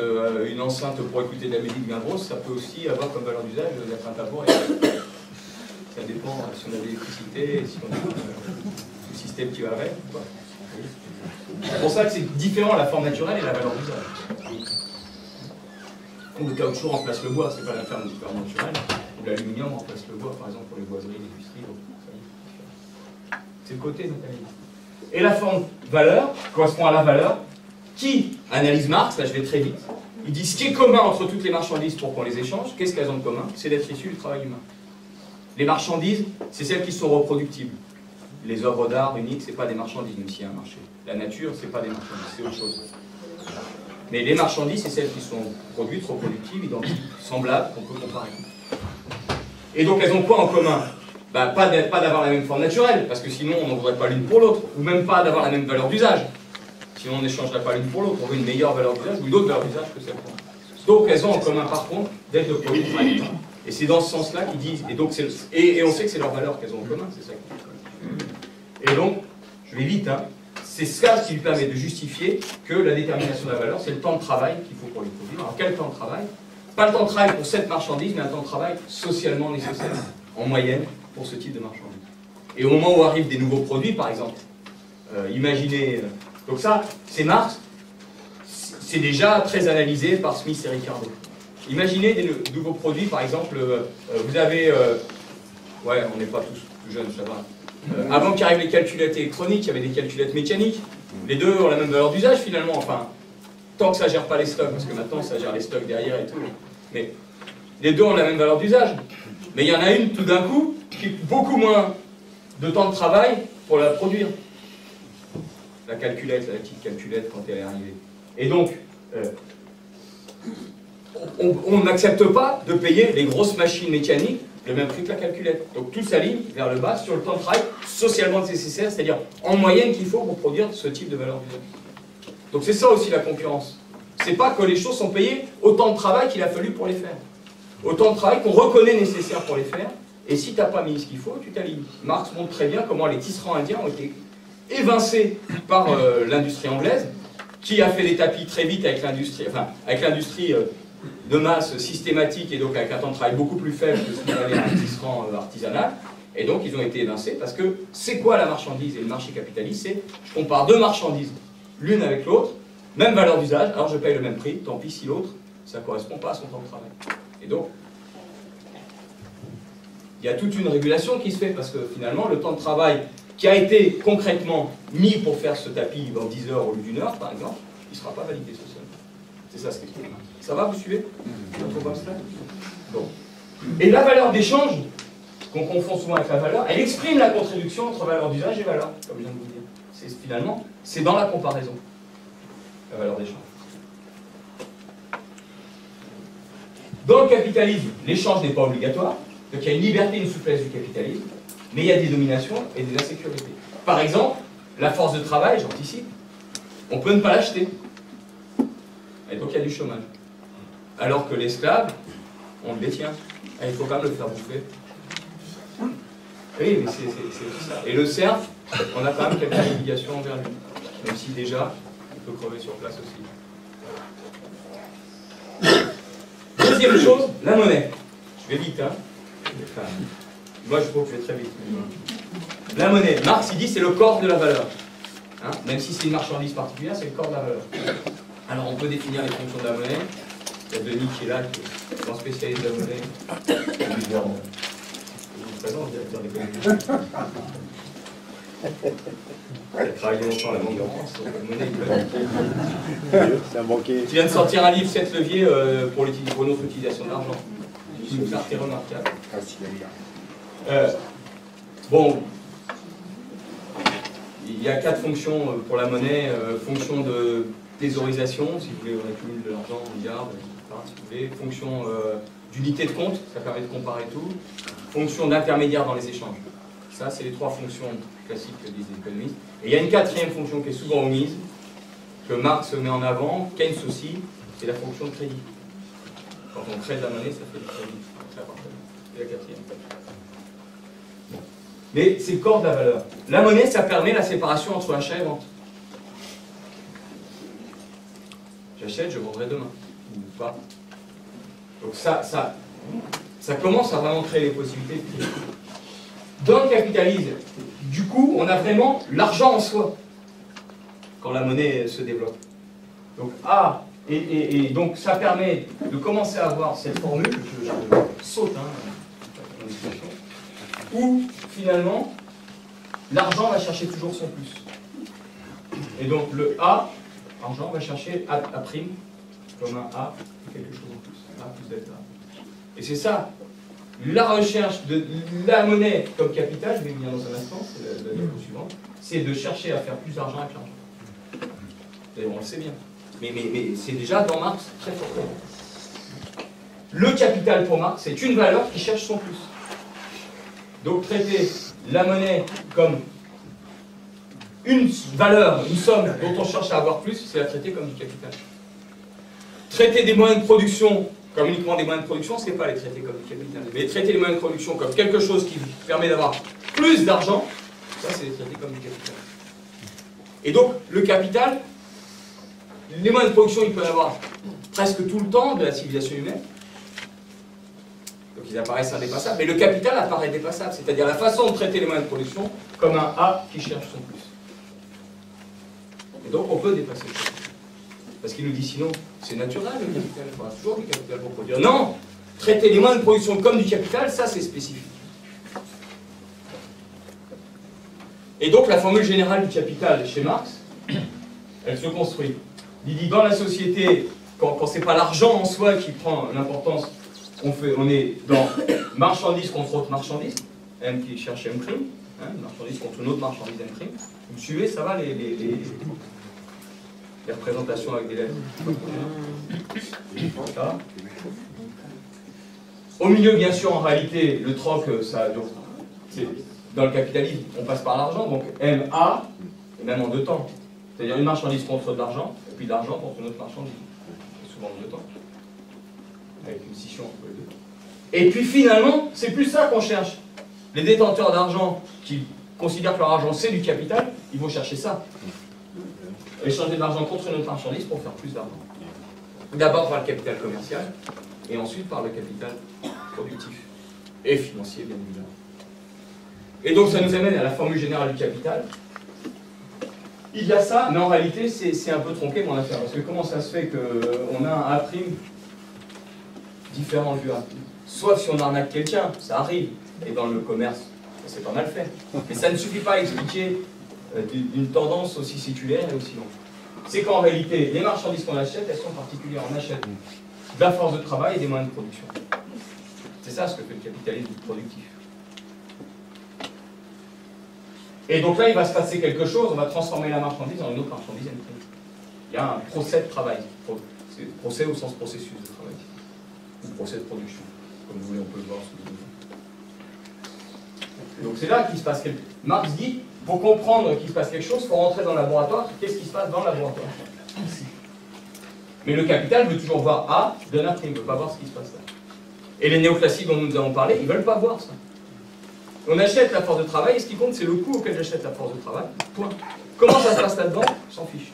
une enceinte pour écouter de la musique bien grosse, ça peut aussi avoir comme valeur d'usage d'être un tabouret. Ça dépend si on a de l'électricité, si on a le système qui va avec. C'est pour ça que c'est différent la forme naturelle et la valeur d'usage. Donc, le caoutchouc remplace le bois, c'est pas la forme naturelle. Ou l'aluminium remplace le bois, par exemple, pour les boiseries, est. C'est le côté analyse. Et la forme valeur correspond à la valeur qui analyse Marx, là je vais très vite. Il dit ce qui est commun entre toutes les marchandises pour qu'on les échange, qu'est-ce qu'elles ont de commun? C'est d'être issues du travail humain. Les marchandises, c'est celles qui sont reproductibles. Les œuvres d'art uniques, c'est pas des marchandises, même s'il y a un marché. La nature, c'est pas des marchandises, c'est autre chose. Mais les marchandises, c'est celles qui sont produites, reproductibles, identiques, semblables, qu'on peut comparer. Et donc elles ont quoi en commun? Bah, Pas d'a- pas d'avoir la même forme naturelle, parce que sinon on n'en voudrait pas l'une pour l'autre, ou même pas d'avoir la même valeur d'usage. Sinon on n'échangerait pas l'une pour l'autre, on veut une meilleure valeur d'usage ou une autre valeur d'usage que celle pour Donc elles ont en commun par contre d'être de produits. Et c'est dans ce sens-là qu'ils disent, et, donc c'est- et, on sait que c'est leur valeur qu'elles ont en commun, c'est ça Et donc, je vais vite, hein, c'est ça qui lui permet de justifier que la détermination de la valeur, c'est le temps de travail qu'il faut pour les produire. Alors quel temps de travail? Pas le temps de travail pour cette marchandise, mais un temps de travail socialement nécessaire, en moyenne, pour ce type de marchandise. Et au moment où arrivent des nouveaux produits, par exemple, euh, imaginez... euh, donc ça, c'est Marx, c'est déjà très analysé par Smith et Ricardo. Imaginez des nou- nouveaux produits, par exemple, euh, vous avez... ouais, on n'est pas tous plus jeunes, ça va. Euh, avant qu'arrivent les calculettes électroniques, il y avait des calculettes mécaniques. Les deux ont la même valeur d'usage finalement, enfin, tant que ça gère pas les stocks, parce que maintenant ça gère les stocks derrière et tout. Mais les deux ont la même valeur d'usage. Mais il y en a une tout d'un coup qui a beaucoup moins de temps de travail pour la produire. La calculette, la petite calculette quand elle est arrivée. Et donc, euh, on n'accepte pas de payer les grosses machines mécaniques le même prix que la calculette. Donc tout s'aligne vers le bas sur le temps de travail socialement nécessaire, c'est-à-dire en moyenne qu'il faut pour produire ce type de valeur d'usage. Donc c'est ça aussi la concurrence. C'est pas que les choses sont payées autant de travail qu'il a fallu pour les faire. Autant de travail qu'on reconnaît nécessaire pour les faire, et si tu n'as pas mis ce qu'il faut, tu t'alignes. Marx montre très bien comment les tisserands indiens ont été évincés par euh, l'industrie anglaise, qui a fait des tapis très vite avec l'industrie, enfin, avec l'industrie euh, de masse systématique et donc avec un temps de travail beaucoup plus faible que ce qu'il avait un tisserand euh, artisanal. Et donc ils ont été évincés parce que c'est quoi la marchandise et le marché capitaliste C'est je compare deux marchandises l'une avec l'autre, même valeur d'usage, alors je paye le même prix, tant pis si l'autre, ça ne correspond pas à son temps de travail. Et donc, il y a toute une régulation qui se fait parce que finalement, le temps de travail qui a été concrètement mis pour faire ce tapis dans 10 heures au lieu d'une heure, par exemple, il ne sera pas validé socialement. C'est ça ce qui est Ça va, vous suivez? Bon. Et la valeur d'échange, qu'on confond souvent avec la valeur, elle exprime la contradiction entre valeur d'usage et valeur, comme je viens de vous dire. Finalement, c'est dans la comparaison, la valeur d'échange. Dans le capitalisme, l'échange n'est pas obligatoire, donc il y a une liberté et une souplesse du capitalisme, mais il y a des dominations et des insécurités. Par exemple, la force de travail, j'anticipe, on peut ne pas l'acheter. Et donc il y a du chômage. Alors que l'esclave, on le détient. Et il faut quand même le faire bouffer. Oui, mais c'est tout ça. Et le cerf, on a quand même quelques obligations envers lui. Même si déjà, il peut crever sur place aussi. Deuxième chose, la monnaie. Je vais vite, hein. Enfin, moi, je trouve que je vais très vite. La monnaie. Marx, il dit, c'est le corps de la valeur. Hein, Même si c'est une marchandise particulière, c'est le corps de la valeur. Alors, on peut définir les fonctions de la monnaie. Il y a Denis qui est là, qui est grand spécialiste de la monnaie. Je vous présente, directeur. Travaillé longtemps la la monnaie. C'est un banquier. Tu viens de sortir un livre 7 leviers euh, pour, pour notre utilisation de l'argent. Je trouve ça très remarquable. Euh, bon, il y a quatre fonctions euh, pour la monnaie. euh, fonction de thésaurisation, si vous voulez, on accumule de l'argent, on garde, etc., si vous voulez. Fonction euh, d'unité de compte, ça permet de comparer tout. Fonction d'intermédiaire dans les échanges. Ça, c'est les trois fonctions classiques que disent les économistes. Et il y a une quatrième fonction qui est souvent omise, que Marx met en avant, Keynes aussi, c'est la fonction de crédit. Quand on crée de la monnaie, ça fait du crédit. C'est la quatrième. Mais c'est le corps de la valeur. La monnaie, ça permet la séparation entre achat et vente. J'achète, je vendrai demain. Ou pas. Donc ça, ça, ça commence à vraiment créer les possibilités de crédit. Dans le capitalisme, du coup, on a vraiment l'argent en soi quand la monnaie se développe. Donc A, et, et- donc ça permet de commencer à avoir cette formule, je, saute, hein, où finalement l'argent va chercher toujours son plus. Et donc le A, argent, va chercher A, A prime, comme un A, quelque chose en plus, A plus delta. Et c'est ça, la recherche de la monnaie comme capital, je vais venir dans un instant, c'est la diapo suivante, c'est de chercher à faire plus d'argent avec l'argent. On le sait bien. Mais, mais, mais c'est déjà dans Marx très fortement. Le capital pour Marx, c'est une valeur qui cherche son plus. Donc traiter la monnaie comme une valeur, une somme dont on cherche à avoir plus, c'est la traiter comme du capital. Traiter des moyens de production comme uniquement des moyens de production, ce n'est pas les traiter comme du capital. Mais traiter les moyens de production comme quelque chose qui permet d'avoir plus d'argent, ça c'est les traiter comme du capital. Et donc le capital, les moyens de production, il peut y en avoir presque tout le temps de la civilisation humaine. Donc ils apparaissent indépassables. Mais le capital apparaît dépassable, c'est-à-dire la façon de traiter les moyens de production comme un A qui cherche son plus. Et donc on peut dépasser le capital. Parce qu'il nous dit sinon, c'est naturel le capital, il faudra toujours du capital pour produire. Non Traiter les moyens de production comme du capital, ça c'est spécifique. Et donc la formule générale du capital chez Marx, elle se construit. Il dit dans la société, quand, quand c'est pas l'argent en soi qui prend l'importance, on, est dans marchandise contre autre marchandise, M qui cherche M hein, marchandise contre une autre marchandise M. Vous suivez, ça va les- les représentations avec des lettres. Au milieu, bien sûr, en réalité, le troc, ça, donc, dans le capitalisme, on passe par l'argent, donc MA, et même en deux temps. C'est-à-dire une marchandise contre de l'argent, et puis de l'argent contre une autre marchandise. Souvent en deux temps. Avec une scission entre les deux. Et puis finalement, c'est plus ça qu'on cherche. Les détenteurs d'argent qui considèrent que leur argent c'est du capital, ils vont chercher ça. Échanger de l'argent contre une autre marchandise pour faire plus d'argent. D'abord par le capital commercial, et ensuite par le capital productif. Et financier, bien évidemment. Et donc ça nous amène à la formule générale du capital. Il y a ça, mais en réalité c'est un peu tronqué mon affaire. Parce que comment ça se fait qu'on a un A' différent du A? Sauf si on arnaque quelqu'un, ça arrive. Et dans le commerce, c'est pas mal fait. Mais ça ne suffit pas à expliquer euh, d'une d'une tendance aussi séculaire et aussi longue. C'est qu'en réalité, les marchandises qu'on achète, elles sont particulières. On achète de la force de travail et des moyens de production. C'est ça ce que fait le capitalisme productif. Et donc là, il va se passer quelque chose, on va transformer la marchandise en une autre marchandise. Il y a un procès de travail. Procès au sens processus de travail. Ou procès de production. Comme vous voulez, on peut le voir sous le Donc c'est là qu'il se passe quelque chose. Marx dit, pour comprendre qu'il se passe quelque chose, il faut rentrer dans le laboratoire. Qu'est-ce qui se passe dans le laboratoire? Mais le capital veut toujours voir A donne A', il ne veut pas voir ce qui se passe là. Et les néoclassiques dont nous avons parlé, ils ne veulent pas voir ça. On achète la force de travail et ce qui compte, c'est le coût auquel j'achète la force de travail. Point. Comment ça se passe là-dedans? S'en fiche.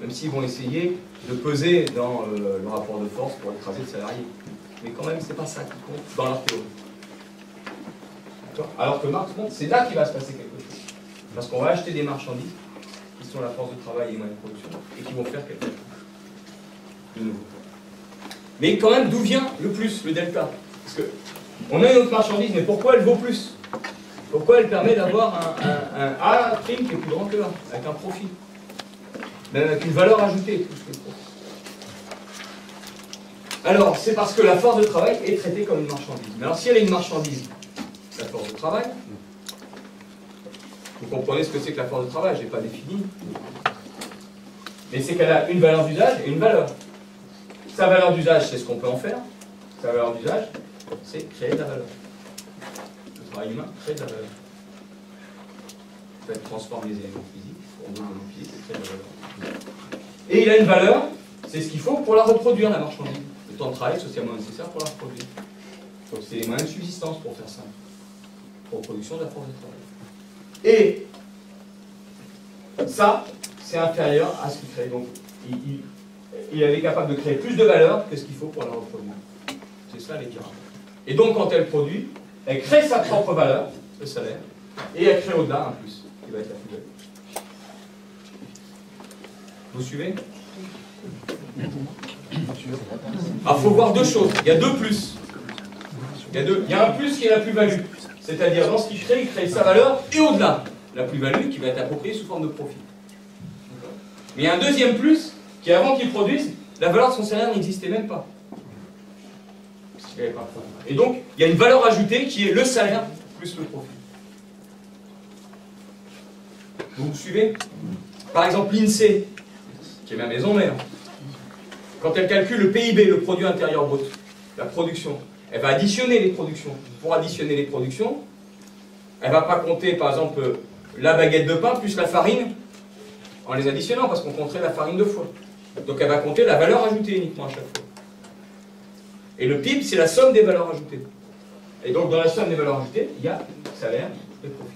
Même s'ils vont essayer de peser dans euh, le rapport de force pour écraser le salarié. Mais quand même, c'est pas ça qui compte dans leur théorie. Alors que Marx montre, c'est là qu'il va se passer quelque chose. Parce qu'on va acheter des marchandises qui sont la force de travail et les moyens de production et qui vont faire quelque chose de nouveau. Mais quand même, d'où vient le plus, le delta? Parce que on a une autre marchandise, mais pourquoi elle vaut plus? Pourquoi elle permet d'avoir un, un, un A' qui est plus grand que A, avec un profit? Même avec une valeur ajoutée plus que le profit. Alors, c'est parce que la force de travail est traitée comme une marchandise. Mais alors, si elle est une marchandise, la force de travail, vous comprenez ce que c'est que la force de travail, je n'ai pas défini. Mais c'est qu'elle a une valeur d'usage et une valeur. Sa valeur d'usage, c'est ce qu'on peut en faire. Sa valeur d'usage, c'est créer de la valeur. Le travail humain crée de la valeur. En fait, transforme les éléments physiques en éléments physiques et crée de la valeur. Et il a une valeur, c'est ce qu'il faut pour la reproduire, la marchandise. Le temps de travail socialement nécessaire pour la reproduire. Donc c'est les moyens de subsistance pour faire ça. Reproduction de la force de travail. Et ça, c'est inférieur à ce qu'il crée. Donc, il, il, il est capable de créer plus de valeur que ce qu'il faut pour la reproduire. C'est ça l'écart. Et donc, quand elle produit, elle crée sa propre valeur, le salaire, et elle crée au-delà un plus, qui va être la plus-value. Vous suivez? Il faut voir deux choses. Il y a deux plus. Il y a, deux. Il y a un plus qui est la plus-value. C'est-à-dire, dans ce qu'il crée, il crée sa valeur et au-delà, la plus-value qui va être appropriée sous forme de profit. Mais il y a un deuxième plus qui avant qu'il produise, la valeur de son salaire n'existait même pas. Et donc, il y a une valeur ajoutée qui est le salaire plus le profit. Vous me suivez? Par exemple, l'INSEE, qui est ma maison mère, quand elle calcule le PIB, le produit intérieur brut, la production, elle va additionner les productions. Pour additionner les productions, elle ne va pas compter, par exemple, la baguette de pain plus la farine en les additionnant, parce qu'on compterait la farine deux fois. Donc elle va compter la valeur ajoutée uniquement à chaque fois. Et le PIB, c'est la somme des valeurs ajoutées. Et donc dans la somme des valeurs ajoutées, il y a salaire et profit.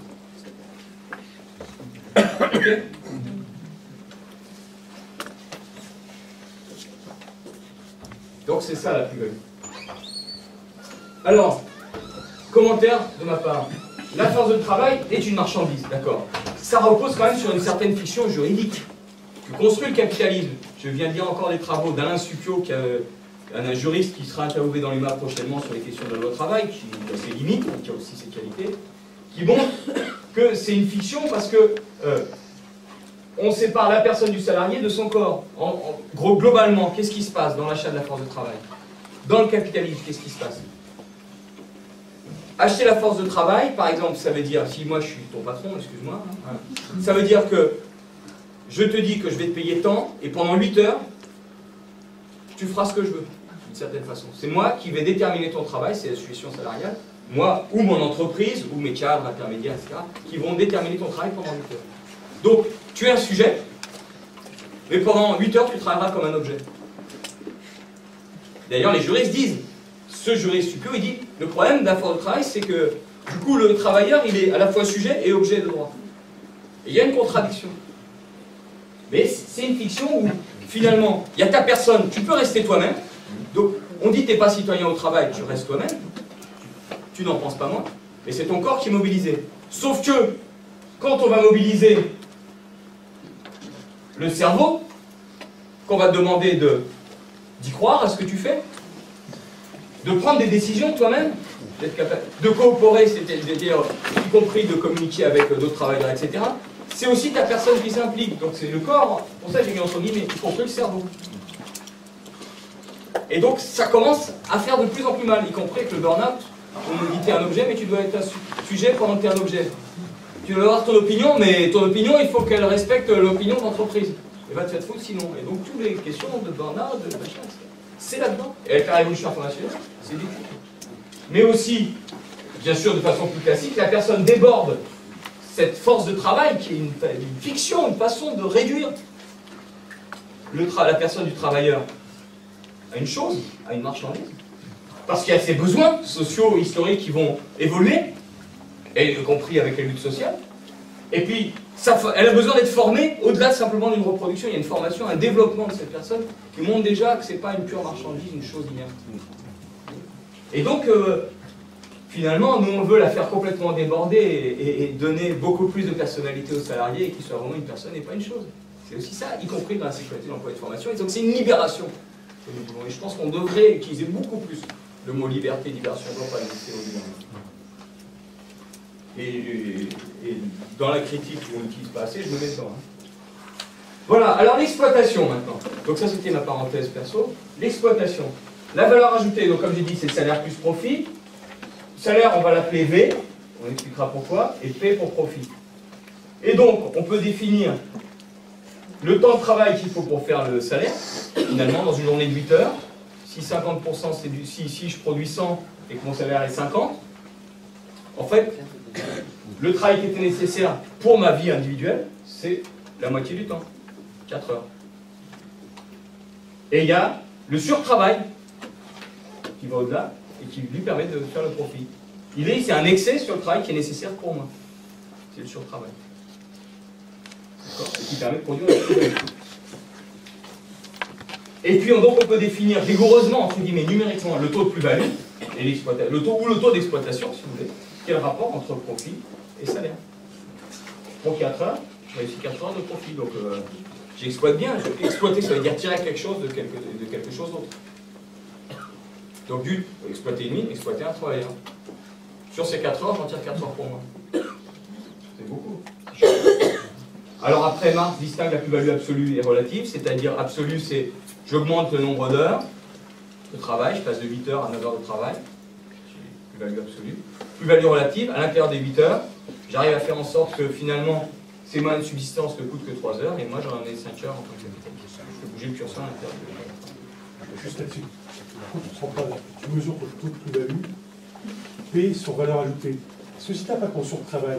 Donc c'est ça la plus-value. Alors, commentaire de ma part. La force de travail est une marchandise, d'accord Ça repose quand même sur une certaine fiction juridique que construit le capitalisme. Je viens de dire encore des travaux d'Alain Supiot, qui est un juriste qui sera interviewé dans l'UMA prochainement sur les questions de la loi travail, qui a ses limites, mais qui a aussi ses qualités, qui montre que c'est une fiction parce que euh, on sépare la personne du salarié de son corps. En, gros, globalement, qu'est-ce qui se passe dans l'achat de la force de travail? Dans le capitalisme, qu'est-ce qui se passe? Acheter la force de travail, par exemple, ça veut dire, si moi je suis ton patron, excuse-moi, hein, ça veut dire que je te dis que je vais te payer tant, et pendant 8 heures, tu feras ce que je veux, d'une certaine façon. C'est moi qui vais déterminer ton travail, c'est la situation salariale, moi, ou mon entreprise, ou mes cadres intermédiaires, etc., qui vont déterminer ton travail pendant 8 heures. Donc, tu es un sujet, mais pendant 8 heures, tu travailleras comme un objet. D'ailleurs, les juristes disent, ce juriste Supio, il dit, le problème d'un fort travail, c'est que, du coup, le travailleur, il est à la fois sujet et objet de droit. Et il y a une contradiction. Mais c'est une fiction où, finalement, il y a ta personne, tu peux rester toi-même. Donc, on dit, tu n'es pas citoyen au travail, tu restes toi-même. Tu, n'en penses pas moins. Mais c'est ton corps qui est mobilisé. Sauf que, quand on va mobiliser le cerveau, qu'on va te demander de d'y croire à ce que tu fais, de prendre des décisions toi-même, d'être capable de coopérer, c'est-à-dire y compris de communiquer avec d'autres travailleurs, etc. C'est aussi ta personne qui s'implique. Donc c'est le corps, pour ça j'ai mis entre guillemets, y compris le cerveau. Et donc ça commence à faire de plus en plus mal, y compris avec le burn-out. On nous dit t'es un objet, mais tu dois être un sujet pendant que tu es un objet. Tu dois avoir ton opinion, mais ton opinion, il faut qu'elle respecte l'opinion d'entreprise. Et va te faire foutre sinon. Et donc toutes les questions de burn-out, de machin, c'est là-dedans. Et avec la révolution informationnelle, c'est du tout. Mais aussi, bien sûr, de façon plus classique, la personne déborde cette force de travail qui est une, une fiction, une façon de réduire le la personne du travailleur à une chose, à une marchandise. Parce qu'il y a ses besoins sociaux, historiques qui vont évoluer, et y compris avec les luttes sociales. Et puis, elle a besoin d'être formée au-delà de simplement d'une reproduction. Il y a une formation, un développement de cette personne qui montre déjà que ce n'est pas une pure marchandise, une chose inerte. Et donc, euh, finalement, nous, on veut la faire complètement déborder et, donner beaucoup plus de personnalité aux salariés et qu'il soit vraiment une personne et pas une chose. C'est aussi ça, y compris dans la sécurité, l'emploi et de formation. Et donc, c'est une libération que nous voulons. Et je pense qu'on devrait utiliser beaucoup plus le mot liberté, libération, d'emploi, et, dans la critique où on n'utilise pas assez, je me mets dedans. hein. Voilà, alors l'exploitation maintenant. Donc ça c'était ma parenthèse perso. L'exploitation. La valeur ajoutée, donc comme j'ai dit, c'est salaire plus profit. Salaire, on va l'appeler V, on expliquera pourquoi, et P pour profit. Et donc, on peut définir le temps de travail qu'il faut pour faire le salaire, finalement, dans une journée de 8 heures. Si 50% c'est du. Si je produis 100 et que mon salaire est 50, en fait, le travail qui était nécessaire pour ma vie individuelle, c'est la moitié du temps. 4 heures. Et il y a le surtravail qui va au-delà et qui lui permet de faire le profit. Il est, c'est un excès sur le travail qui est nécessaire pour moi. C'est le surtravail. D'accord? Et qui permet de produire le Et puis on- donc on peut définir rigoureusement, entre guillemets, numériquement, le taux de plus-value et le taux ou le taux d'exploitation, si vous voulez, le rapport entre profit et salaire. Pour 4 heures, j'ai réussi 4 heures de profit. Donc euh, j'exploite bien. Exploiter, ça veut dire tirer quelque chose de quelque, de quelque chose d'autre. Donc du, exploiter une mine, exploiter un travailleur. Sur ces 4 heures, j'en tire 4 heures pour moi. C'est beaucoup. Alors après, Marx distingue la plus-value absolue et relative, c'est-à-dire absolue, c'est j'augmente le nombre d'heures de travail, je passe de 8 heures à 9 heures de travail, plus-value absolue. Plus-value relative, à l'intérieur des 8 heures, j'arrive à faire en sorte que finalement, ces moyens de subsistance ne coûtent que 3 heures, et moi j'en ai 5 heures en tant que capitaliste. Je peux bouger le curseur à l'intérieur de Juste là-dessus. Tu mesures ton taux de plus-value, P sur valeur ajoutée. Parce que si tu n'as pas ton sur-travail,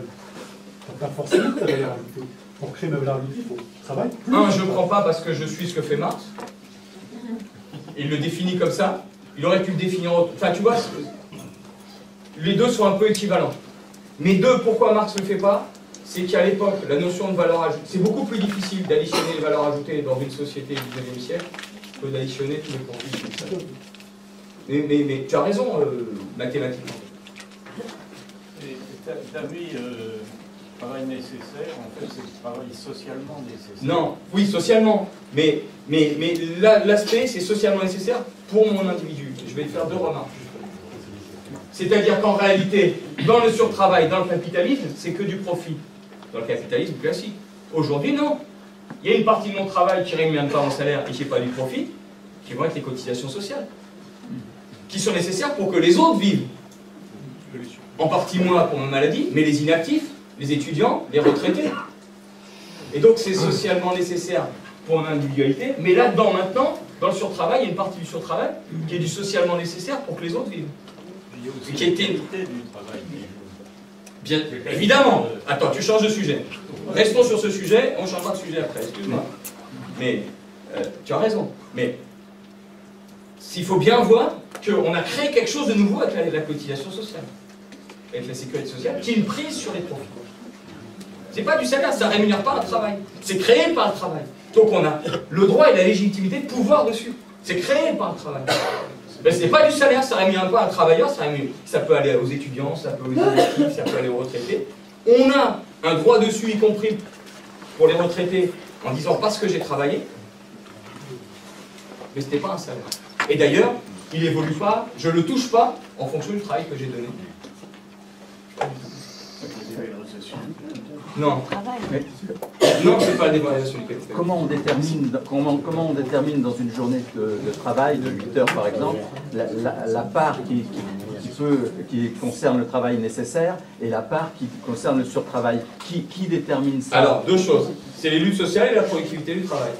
tu n'as pas forcément ta valeur ajoutée. Pour créer ma valeur ajoutée, il faut travail. plus Un, je ne prends pas parce que je suis ce que fait Marx. Il le définit comme ça. Il aurait pu le définir autre. Enfin, tu vois, les deux sont un peu équivalents. Mais deux, pourquoi Marx ne le fait pas? C'est qu'à l'époque, la notion de valeur ajoutée, c'est beaucoup plus difficile d'additionner les valeurs ajoutées dans une société du 19e siècle que d'additionner tous les produits. Mais, mais, mais tu as raison, euh, mathématiquement. Mis euh, travail nécessaire, en fait, c'est le travail socialement nécessaire. Non, oui, socialement. Mais, mais, mais l'aspect, c'est socialement nécessaire pour mon individu. Je vais faire deux remarques. C'est-à-dire qu'en réalité, dans le surtravail, dans le capitalisme, c'est que du profit. Dans le capitalisme classique. Aujourd'hui, non. Il y a une partie de mon travail qui ne rémunère pas mon salaire et qui n'est pas du profit, qui vont être les cotisations sociales. Qui sont nécessaires pour que les autres vivent. En partie moi pour ma maladie, mais les inactifs, les étudiants, les retraités. Et donc c'est socialement nécessaire pour mon individualité, mais là-dedans maintenant, dans le surtravail, il y a une partie du surtravail qui est du socialement nécessaire pour que les autres vivent. Qui travail. Bien évidemment. Attends, tu changes de sujet. Restons sur ce sujet, on changera de sujet après, excuse-moi. Mais euh, tu as raison. Mais s'il faut bien voir qu'on a créé quelque chose de nouveau avec la, cotisation sociale, avec la sécurité sociale, qui est une prise sur les profits. C'est pas du salaire, ça rémunère pas le travail. C'est créé par le travail. Donc on a le droit et la légitimité de pouvoir dessus. C'est créé par le travail. Ben, ce n'est pas du salaire, ça rémunère pas un travailleur, ça, rémunère- ça peut aller aux étudiants, ça peut aller aux ça peut aller aux retraités. On a un droit dessus, y compris pour les retraités, en disant parce que j'ai travaillé, mais ce n'était pas un salaire. Et d'ailleurs, il évolue pas, je ne le touche pas en fonction du travail que j'ai donné. Non, Mais non, c'est pas du capital. comment on détermine, comment, comment on détermine dans une journée de, de travail de 8 heures par exemple, la, la- la part qui, qui- qui peut, qui concerne le travail nécessaire et la part qui concerne le surtravail? Qui, qui détermine ça? Alors, deux choses. C'est les luttes sociales et la productivité du travail.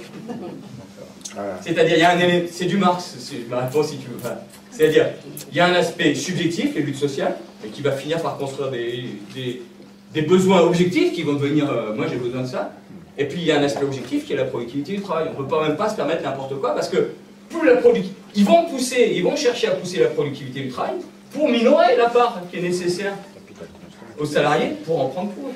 C'est-à-dire, il y a un élément, c'est du Marx, c'est ma réponse si tu veux. Enfin, C'est-à-dire, il y a un aspect subjectif, les luttes sociales, et qui va finir par construire des, des, des besoins objectifs qui vont devenir, euh, moi j'ai besoin de ça. Et puis il y a un aspect objectif qui est la productivité du travail. On ne peut pas même pas se permettre n'importe quoi parce que plus la ils vont pousser, ils vont chercher à pousser la productivité du travail pour minorer la part qui est nécessaire aux salariés pour en prendre pour.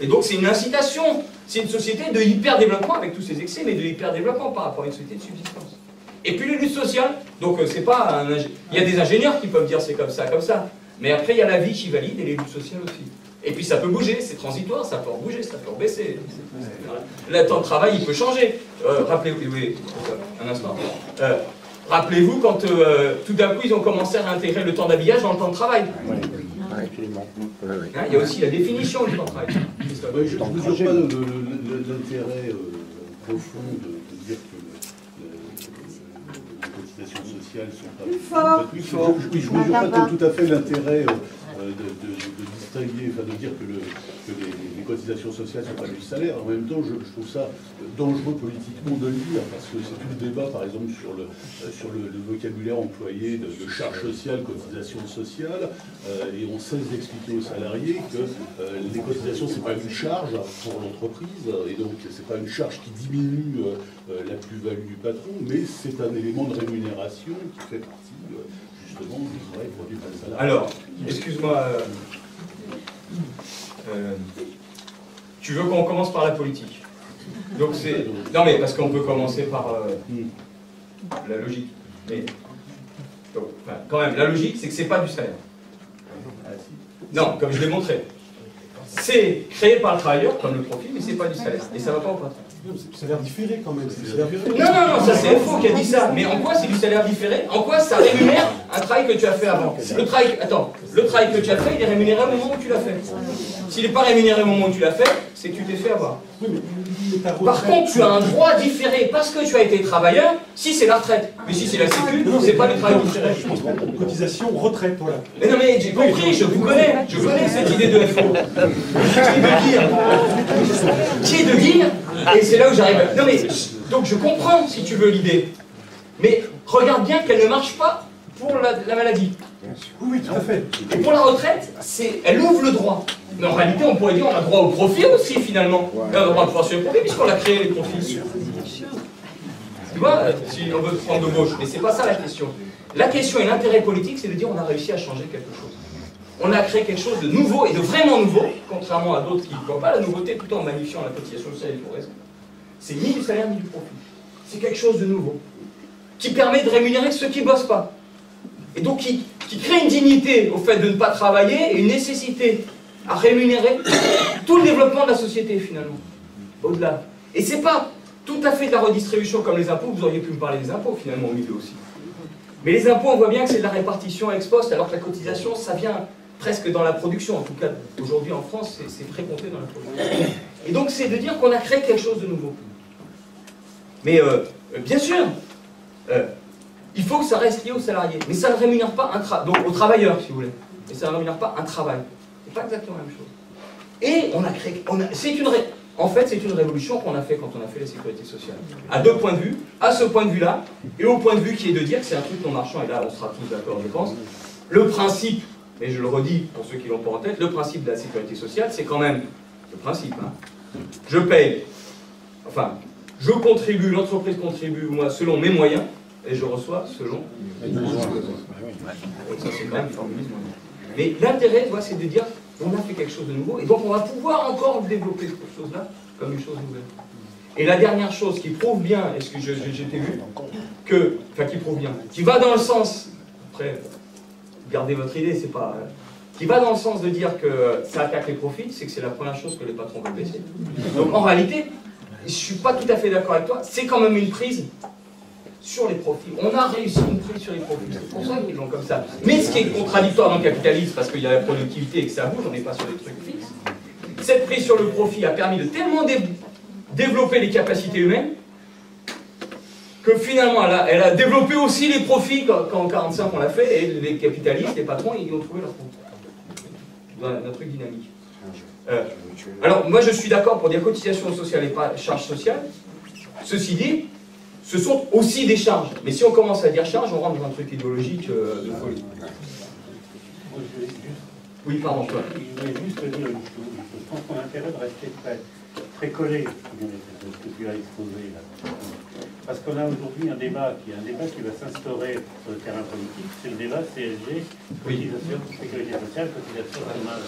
Et donc c'est une incitation, c'est une société de hyper-développement avec tous ces excès, mais de hyper-développement par rapport à une société de subsistance. Et puis les luttes sociales, donc euh, c'est pas un Il y a des ingénieurs qui peuvent dire c'est comme ça, comme ça. Mais après il y a la vie qui valide et les luttes sociales aussi. Et puis ça peut bouger, c'est transitoire, ça peut bouger, ça peut baisser. Le temps de travail, il peut changer. Euh, Rappelez-vous, oui, un instant. Euh, Rappelez-vous quand euh, tout d'un coup ils ont commencé à réintégrer le temps d'habillage dans le temps de travail. Hein, il y a aussi la définition du temps de travail. Je ne mesure pas l'intérêt euh, profond de, de dire que le- le- les cotisations sociales sont pas... Plus fort. Oui, je- ne mesure pas tout, à fait l'intérêt de, de- distinguer, enfin de dire que, le- que les, cotisations sociales ne sont pas du salaire. En même temps, je, trouve ça dangereux politiquement de le dire, parce que c'est tout le débat, par exemple, sur le, euh, sur le, vocabulaire employé de, charge sociale, cotisation sociale, euh, et on cesse d'expliquer aux salariés que euh, les cotisations, c'est pas une charge pour l'entreprise, et donc c'est pas une charge qui diminue euh, euh, la plus-value du patron, mais c'est un élément de rémunération qui fait partie euh, Alors, excuse-moi. euh, euh, tu veux qu'on commence par la politique? Donc c'est. Non mais parce qu'on peut commencer par euh, la logique. Mais quand même, la logique, c'est que c'est pas du salaire. Non, comme je l'ai montré. C'est créé par le travailleur, comme le profit, mais c'est pas du salaire. Et ça va pas au patron. A l'air différé quand même. c'est salaire. Non, non, non, ça c'est FO qui a dit ça. Mais en quoi c'est du salaire différé? En quoi ça rémunère un travail que tu as fait avant? Le travail, attends, le travail que tu as fait, il est rémunéré au moment où tu l'as fait. S'il n'est pas rémunéré au moment où tu l'as fait, c'est que tu t'es fait avoir. Oui, mais, mais ta Par contre, tu as un droit différé parce que tu as été travailleur, si c'est la retraite. Mais si c'est la sécu, c'est pas le travail différé. Je pense pas. Cotisation, retraite, voilà. Mais non mais j'ai compris, je vous connais, je connais cette idée de FO. Qui de dire Qui de dire Et c'est là où j'arrive. Non mais, donc je comprends si tu veux l'idée. Mais regarde bien qu'elle ne marche pas pour la, la maladie. Oui, tout à fait. Et pour la retraite, elle ouvre le droit. Mais en réalité, on pourrait dire on a droit au profit aussi finalement. On a droit de pouvoir sur le profit puisqu'on a créé les profits. Tu vois, si on veut prendre de gauche. Mais c'est pas ça la question. La question et l'intérêt politique, c'est de dire on a réussi à changer quelque chose. On a créé quelque chose de nouveau et de vraiment nouveau, contrairement à d'autres qui ne voient pas la nouveauté tout en magnifiant la cotisation sociale et pour raison. C'est ni du salaire ni du profit. C'est quelque chose de nouveau qui permet de rémunérer ceux qui ne bossent pas. Et donc qui, qui crée une dignité au fait de ne pas travailler et une nécessité à rémunérer tout le développement de la société finalement. Au-delà. Et c'est pas tout à fait de la redistribution comme les impôts, vous auriez pu me parler des impôts finalement au milieu aussi. Mais les impôts, on voit bien que c'est de la répartition ex post, alors que la cotisation, ça vient presque dans la production. En tout cas, aujourd'hui en France, c'est- très dans la production. Et donc c'est de dire qu'on a créé quelque chose de nouveau. Mais euh, bien sûr, euh, il faut que ça reste lié aux salariés. Mais ça ne rémunère pas un travail, donc aux travailleurs, si vous voulez. Mais ça ne rémunère pas un travail. C'est pas exactement la même chose. Et on a créé, une, en fait, c'est une révolution qu'on a fait quand on a fait la sécurité sociale. À deux points de vue, à ce point de vue-là, et au point de vue qui est de dire que c'est un truc non marchand, et là on sera tous d'accord, je pense. Le principe, et je le redis pour ceux qui l'ont pas en tête, le principe de la sécurité sociale, c'est quand même le principe. hein. Je paye, enfin, je contribue, l'entreprise contribue, moi, selon mes moyens, et je reçois selon mes besoins. Donc ça, c'est quand même formalisme. Mais l'intérêt, c'est de dire, on a fait quelque chose de nouveau, et donc on va pouvoir encore développer cette chose-là comme une chose nouvelle. Et la dernière chose qui prouve bien, est-ce que t'ai vu, que, enfin qui prouve bien, qui va dans le sens, après, gardez votre idée, c'est pas, euh, qui va dans le sens de dire que ça attaque les profits, c'est que c'est la première chose que les patrons veulent baisser. Donc en réalité, je suis pas tout à fait d'accord avec toi, c'est quand même une prise sur les profits. On a réussi une prise sur les profits. C'est pour ça qu'ils l'ont comme ça. Mais ce qui est contradictoire dans le capitalisme, parce qu'il y a la productivité et que ça bouge, on n'est pas sur des trucs fixes. Cette prise sur le profit a permis de tellement dé- développer les capacités humaines que finalement elle a, a développé aussi les profits quand, en 45 on l'a fait et les capitalistes, les patrons, ils ont trouvé leur compte. Dans un truc dynamique. Euh, alors moi je suis d'accord pour dire cotisation sociale et pas charge sociale. Ceci dit, ce sont aussi des charges. Mais si on commence à dire charge, on rentre dans un truc idéologique euh, de folie. Juste- Oui, pardon, toi. Je voulais juste te dire une chose. Je pense qu'on a intérêt de rester très, très collé à ce que tu as exposé là. Parce qu'on a aujourd'hui un débat qui est un débat qui va s'instaurer sur le terrain politique, c'est le débat CSG, cotisation, sécurité sociale, cotisation chômage,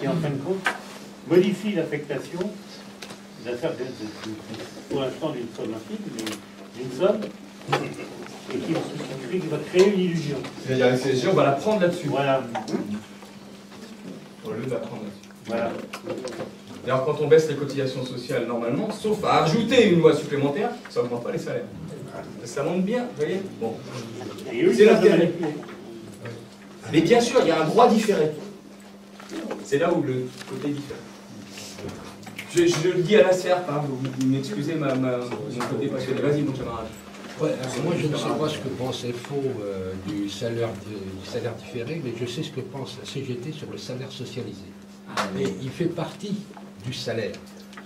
qui en fin de compte modifie l'affectation de- de- pour l'instant d'une somme infime, mais d'une somme, et qui, va créer une illusion. C'est-à-dire la CSG, on va la prendre là-dessus. Voilà. Au lieu de la prendre là-dessus. Voilà. D'ailleurs, quand on baisse les cotisations sociales normalement, sauf à ajouter une loi supplémentaire, ça n'augmente pas les salaires. Ça monte bien, vous voyez? Bon. C'est l'intérêt. Mais bien sûr, il y a un droit différé. C'est là où le côté diffère. Je, je le dis à la serpe, hein, vous, vous m'excusez ma, ma, mon côté passionné. Vas-y, mon camarade. Ouais, moi je ne sais pas ce que pense FO euh, du, salaire, du salaire différé, mais je sais ce que pense la CGT sur le salaire socialisé. Et il fait partie du salaire.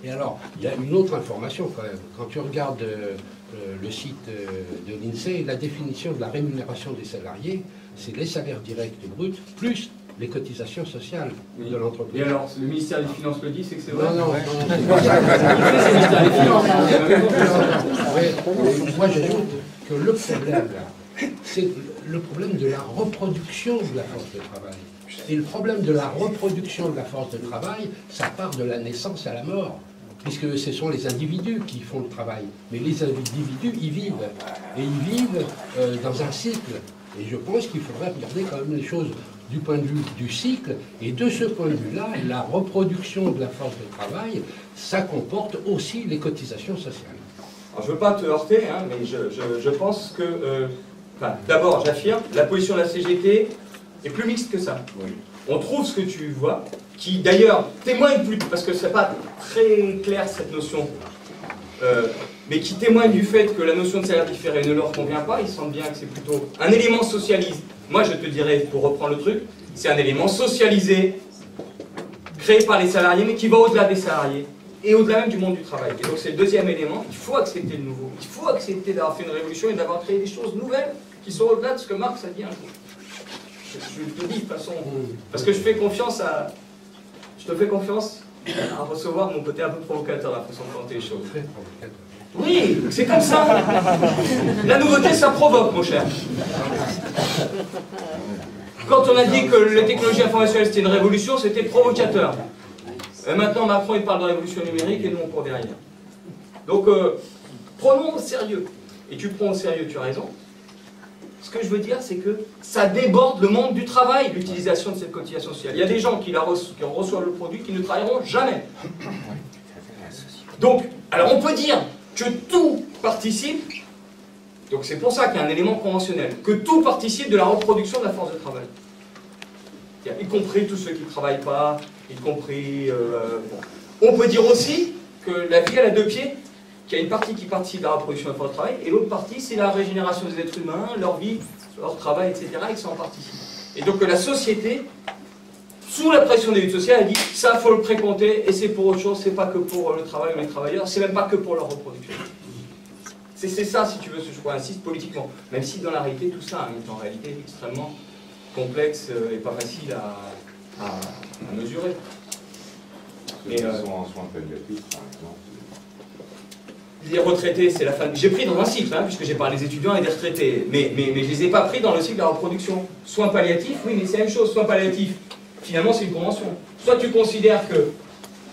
Et alors, il y a une autre information quand même. Quand tu regardes euh, euh, le site euh, de l'INSEE, la définition de la rémunération des salariés, c'est les salaires directs bruts plus les cotisations sociales de l'entreprise. Et alors, le ministère des Finances le dit, c'est que c'est vrai Non, non, non, Moi, j'ajoute que le problème, là, c'est le problème de la reproduction de la force de travail. Et le problème de la reproduction de la force de travail, ça part de la naissance à la mort. Puisque ce sont les individus qui font le travail. Mais les individus, ils vivent. Et ils vivent euh, dans un cycle. Et je pense qu'il faudrait regarder quand même les choses du point de vue du cycle. Et de ce point de vue-là, la reproduction de la force de travail, ça comporte aussi les cotisations sociales. Alors, je ne veux pas te heurter, hein, mais je, je- je pense que, euh, enfin, d'abord, j'affirme, la position de la CGT est plus mixte que ça. On trouve ce que tu vois, qui d'ailleurs témoigne plus, parce que c'est pas très clair cette notion, euh, mais qui témoigne du fait que la notion de salaire différé ne leur convient pas. Ils sentent bien que c'est plutôt un élément socialisé. Moi, je te dirais, pour reprendre le truc, c'est un élément socialisé, créé par les salariés, mais qui va au-delà des salariés et au-delà même du monde du travail. Et donc c'est le deuxième élément, il faut accepter le nouveau. Il faut accepter d'avoir fait une révolution et d'avoir créé des choses nouvelles qui sont au-delà de ce que Marx a dit un jour. Je, te dis de toute façon, parce que je fais confiance à... Je te fais confiance à recevoir mon côté un peu provocateur, la façon de planter les choses. Oui, c'est comme ça. La nouveauté, ça provoque, mon cher. Quand on a dit que les technologies informationnelles c'était une révolution, c'était provocateur. Et maintenant, Macron, il parle de révolution numérique et nous, on court derrière. Donc, euh, prenons au sérieux. Et tu prends au sérieux, tu as raison. Ce que je veux dire, c'est que ça déborde le monde du travail, l'utilisation de cette cotisation sociale. Il y a des gens qui reçoivent le produit qui ne travailleront jamais. Donc, alors on peut dire que tout participe, donc c'est pour ça qu'il y a un élément conventionnel, que tout participe de la reproduction de la force de travail. Y compris tous ceux qui ne travaillent pas, y compris... euh, bon. On peut dire aussi que la vie, elle a deux pieds, qu'il y a une partie qui participe de la reproduction de la force de travail, et l'autre partie, c'est la régénération des êtres humains, leur vie, leur travail, etc., et qui s'en participent. Et donc que la société, sous la pression des luttes sociales, elle dit ça, faut le précompter, et c'est pour autre chose, c'est pas que pour le travail ou les travailleurs, c'est même pas que pour leur reproduction. C'est ça, si tu veux, ce crois, insiste politiquement. Même si dans la réalité, tout ça hein, est en réalité extrêmement complexe euh, et pas facile à, à- à mesurer. Mais, euh, sont en soins palliatifs, par exemple. Les retraités, c'est la fin. J'ai pris dans un cycle, hein, puisque j'ai parlé des étudiants et des retraités, mais, mais, mais je les ai pas pris dans le cycle de la reproduction. Soins palliatifs, oui, mais c'est la même chose. Soins palliatifs, finalement, c'est une convention. Soit tu considères que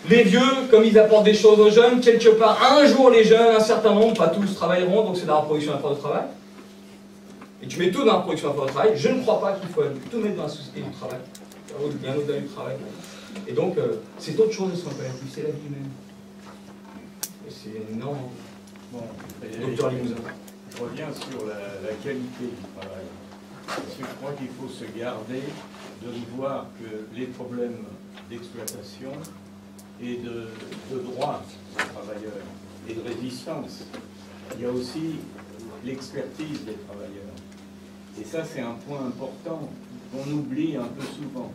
les vieux, comme ils apportent des choses aux jeunes, quelque part, un jour les jeunes, un certain nombre, pas tous travailleront, donc c'est de la reproduction d'un de travail. Et tu mets tout dans la reproduction d'un de travail. Je ne crois pas qu'il faut tout mettre dans la société du travail. Bien au-delà du travail. Et donc, euh, c'est autre chose les soins palliatifs, c'est la vie humaine. Et c'est énorme. Bon, Docteur Limousin. Je reviens sur la, la qualité du travail. Parce que je crois qu'il faut se garder de voir que les problèmes d'exploitation et de, de droits des travailleurs et de résistance, il y a aussi l'expertise des travailleurs. Et ça, c'est un point important qu'on oublie un peu souvent.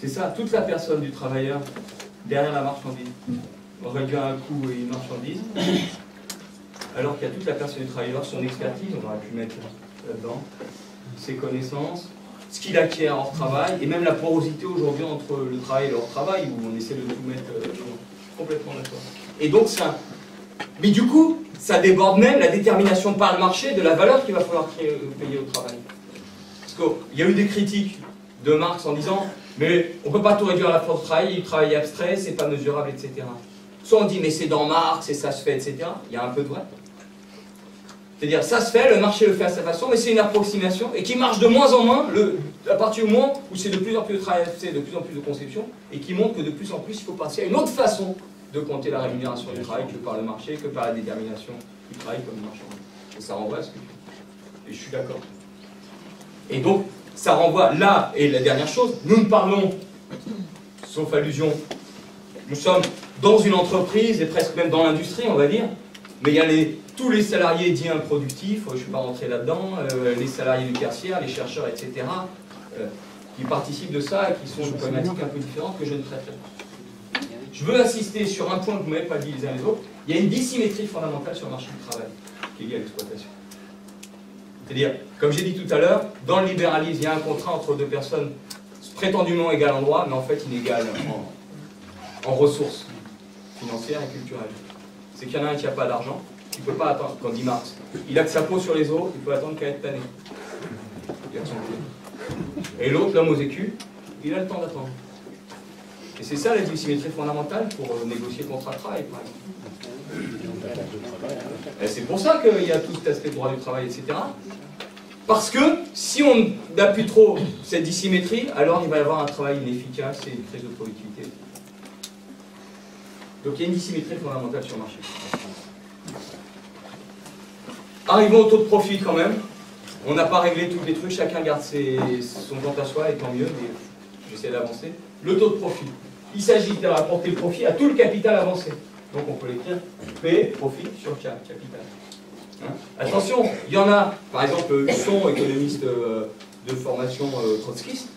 C'est ça, toute la personne du travailleur derrière la marchandise aurait dû un coût et une marchandise, alors qu'il y a toute la personne du travailleur, son expertise, on aurait pu mettre là-dedans, ses connaissances, ce qu'il acquiert hors travail, et même la porosité aujourd'hui entre le travail et leur travail, où on essaie de tout mettre euh, complètement d'accord. Et donc ça. Mais du coup, ça déborde même la détermination par le marché de la valeur qu'il va falloir créer- payer au travail. Parce qu'il y a eu des critiques de Marx en disant mais on ne peut pas tout réduire à la force de travail, il travail abstrait, c'est pas mesurable, etc. Soit on dit mais c'est dans Marx et ça se fait, etc. Il y a un peu de vrai. C'est-à-dire ça se fait, le marché le fait à sa façon, mais c'est une approximation et qui marche de moins en moins à partir du moment où c'est de plus en plus de travail abstrait, de plus en plus de conception, et qui montre que de plus en plus il faut passer à une autre façon de compter la rémunération du travail que par le marché, que par la détermination du travail comme marchand. Et ça renvoie à ce que. Et je suis d'accord. Et donc, ça renvoie là, et la dernière chose, nous ne parlons, sauf allusion, nous sommes dans une entreprise et presque même dans l'industrie, on va dire, mais il y a les, tous les salariés dits improductifs, je ne vais pas rentrer là-dedans, euh, les salariés du tertiaire, les chercheurs, etc., euh, qui participent de ça et qui sont une problématique un peu différente que je ne traiterai pas. Je veux insister sur un point que vous n'avez pas dit les uns les autres, il y a une dissymétrie fondamentale sur le marché du travail qui est liée à l'exploitation. C'est-à-dire, comme j'ai dit tout à l'heure, dans le libéralisme, il y a un contrat entre deux personnes prétendument égales en droit, mais en fait inégales en, en ressources financières et culturelles. C'est qu'il y en a un qui n'a pas d'argent, qui ne peut pas attendre, quand dit Marx, il a que sa peau sur les os, il peut attendre qu'à être tanné. Et l'autre, l'homme aux écus, il a le temps d'attendre. Et c'est ça la dissymétrie fondamentale pour euh, négocier le contrat de travail, par exemple. C'est pour ça qu'il y a tout cet aspect de droit du travail, etc. Parce que si on appuie trop cette dissymétrie, alors il va y avoir un travail inefficace et une crise de productivité. Donc il y a une dissymétrie fondamentale sur le marché. Arrivons au taux de profit quand même. On n'a pas réglé tous les trucs, chacun garde ses, son compte à soi, et tant mieux, mais j'essaie d'avancer. Le taux de profit. Il s'agit de rapporter le profit à tout le capital avancé. Donc on peut l'écrire P, profit sur capital. Hein? Attention, il y en a, par exemple, Husson, économiste euh, de formation euh, trotskiste,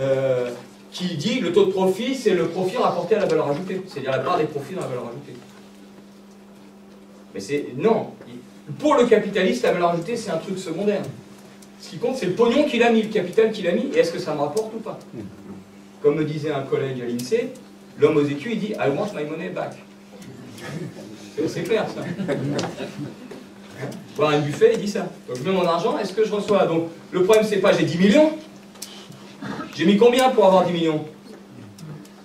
euh, qui dit le taux de profit, c'est le profit rapporté à la valeur ajoutée, c'est-à-dire la part des profits dans la valeur ajoutée. Mais c'est. Non. Pour le capitaliste, la valeur ajoutée, c'est un truc secondaire. Ce qui compte, c'est le pognon qu'il a mis, le capital qu'il a mis, et est-ce que ça me rapporte ou pas Comme me disait un collègue à l'INSEE, l'homme aux écus, il dit I want my money back. C'est clair, ça. Voir un buffet, il dit ça. Donc je mets mon argent, est-ce que je reçois Donc le problème, c'est pas j'ai 10 millions. J'ai mis combien pour avoir 10 millions?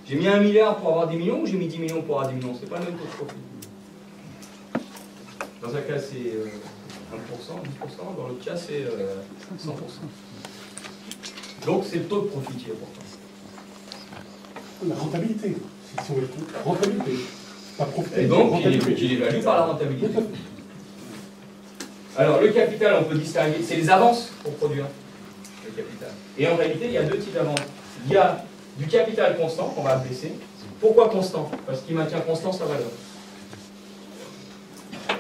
J'ai mis 1 milliard pour avoir 10 millions ou j'ai mis 10 millions pour avoir 10 millions? C'est pas le même taux de profit. Dans un cas, c'est 1%, 10%, dans l'autre cas, c'est 100%. Donc c'est le taux de profit qui est important. La rentabilité. Si on rentabilité. Pas profiter. Et donc, il est évalue par la rentabilité. Alors, le capital, on peut distinguer, c'est les avances pour produire le capital. Et en réalité, il y a deux types d'avances. Il y a du capital constant, qu'on va appeler C. Pourquoi constant? Parce qu'il maintient constant sa valeur.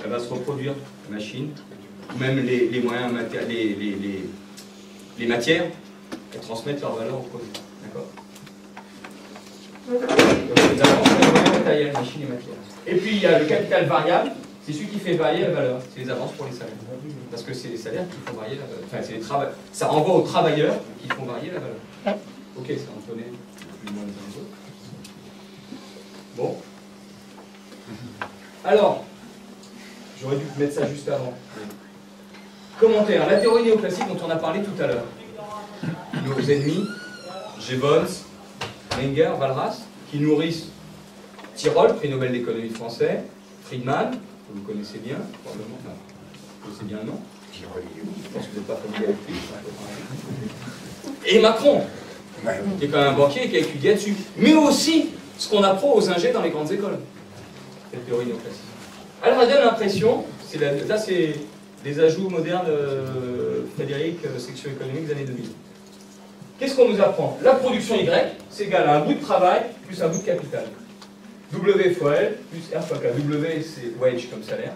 Elle va se reproduire, la machine, même les, moyens, les, les, matières, elles transmettent leur valeur au produit. D'accord Donc, matériels, machines et matières. Et puis, il y a le capital variable, c'est celui qui fait varier la valeur. C'est les avances pour les salaires. Parce que c'est les salaires qui font varier la valeur. Enfin, c'est les travailleurs. Ça renvoie aux travailleurs qui font varier la valeur. Ok, ça en connaît plus ou moins les uns. Bon. Alors, j'aurais dû mettre ça juste avant. Commentaire. La théorie néoclassique dont on a parlé tout à l'heure. Nos ennemis, Gibbons, Menger, Valras, qui nourrissent Tirol, prix Nobel d'économie français, Friedman, vous le connaissez bien, probablement. vous connaissez bien le nom. Je pense que vous n'êtes pas familier avec lui. Et Macron, qui est quand même un banquier et qui a étudié là-dessus. Mais aussi ce qu'on apprend aux ingés dans les grandes écoles. Cette théorie néoclassique. Alors, elle donne l'impression, là c'est des ajouts modernes, euh, Frédéric, euh, section économique des années 2000. Qu'est-ce qu'on nous apprend? La production Y, c'est égal à un bout de travail plus un bout de capital. W fois L plus R fois K. W c'est wage comme salaire.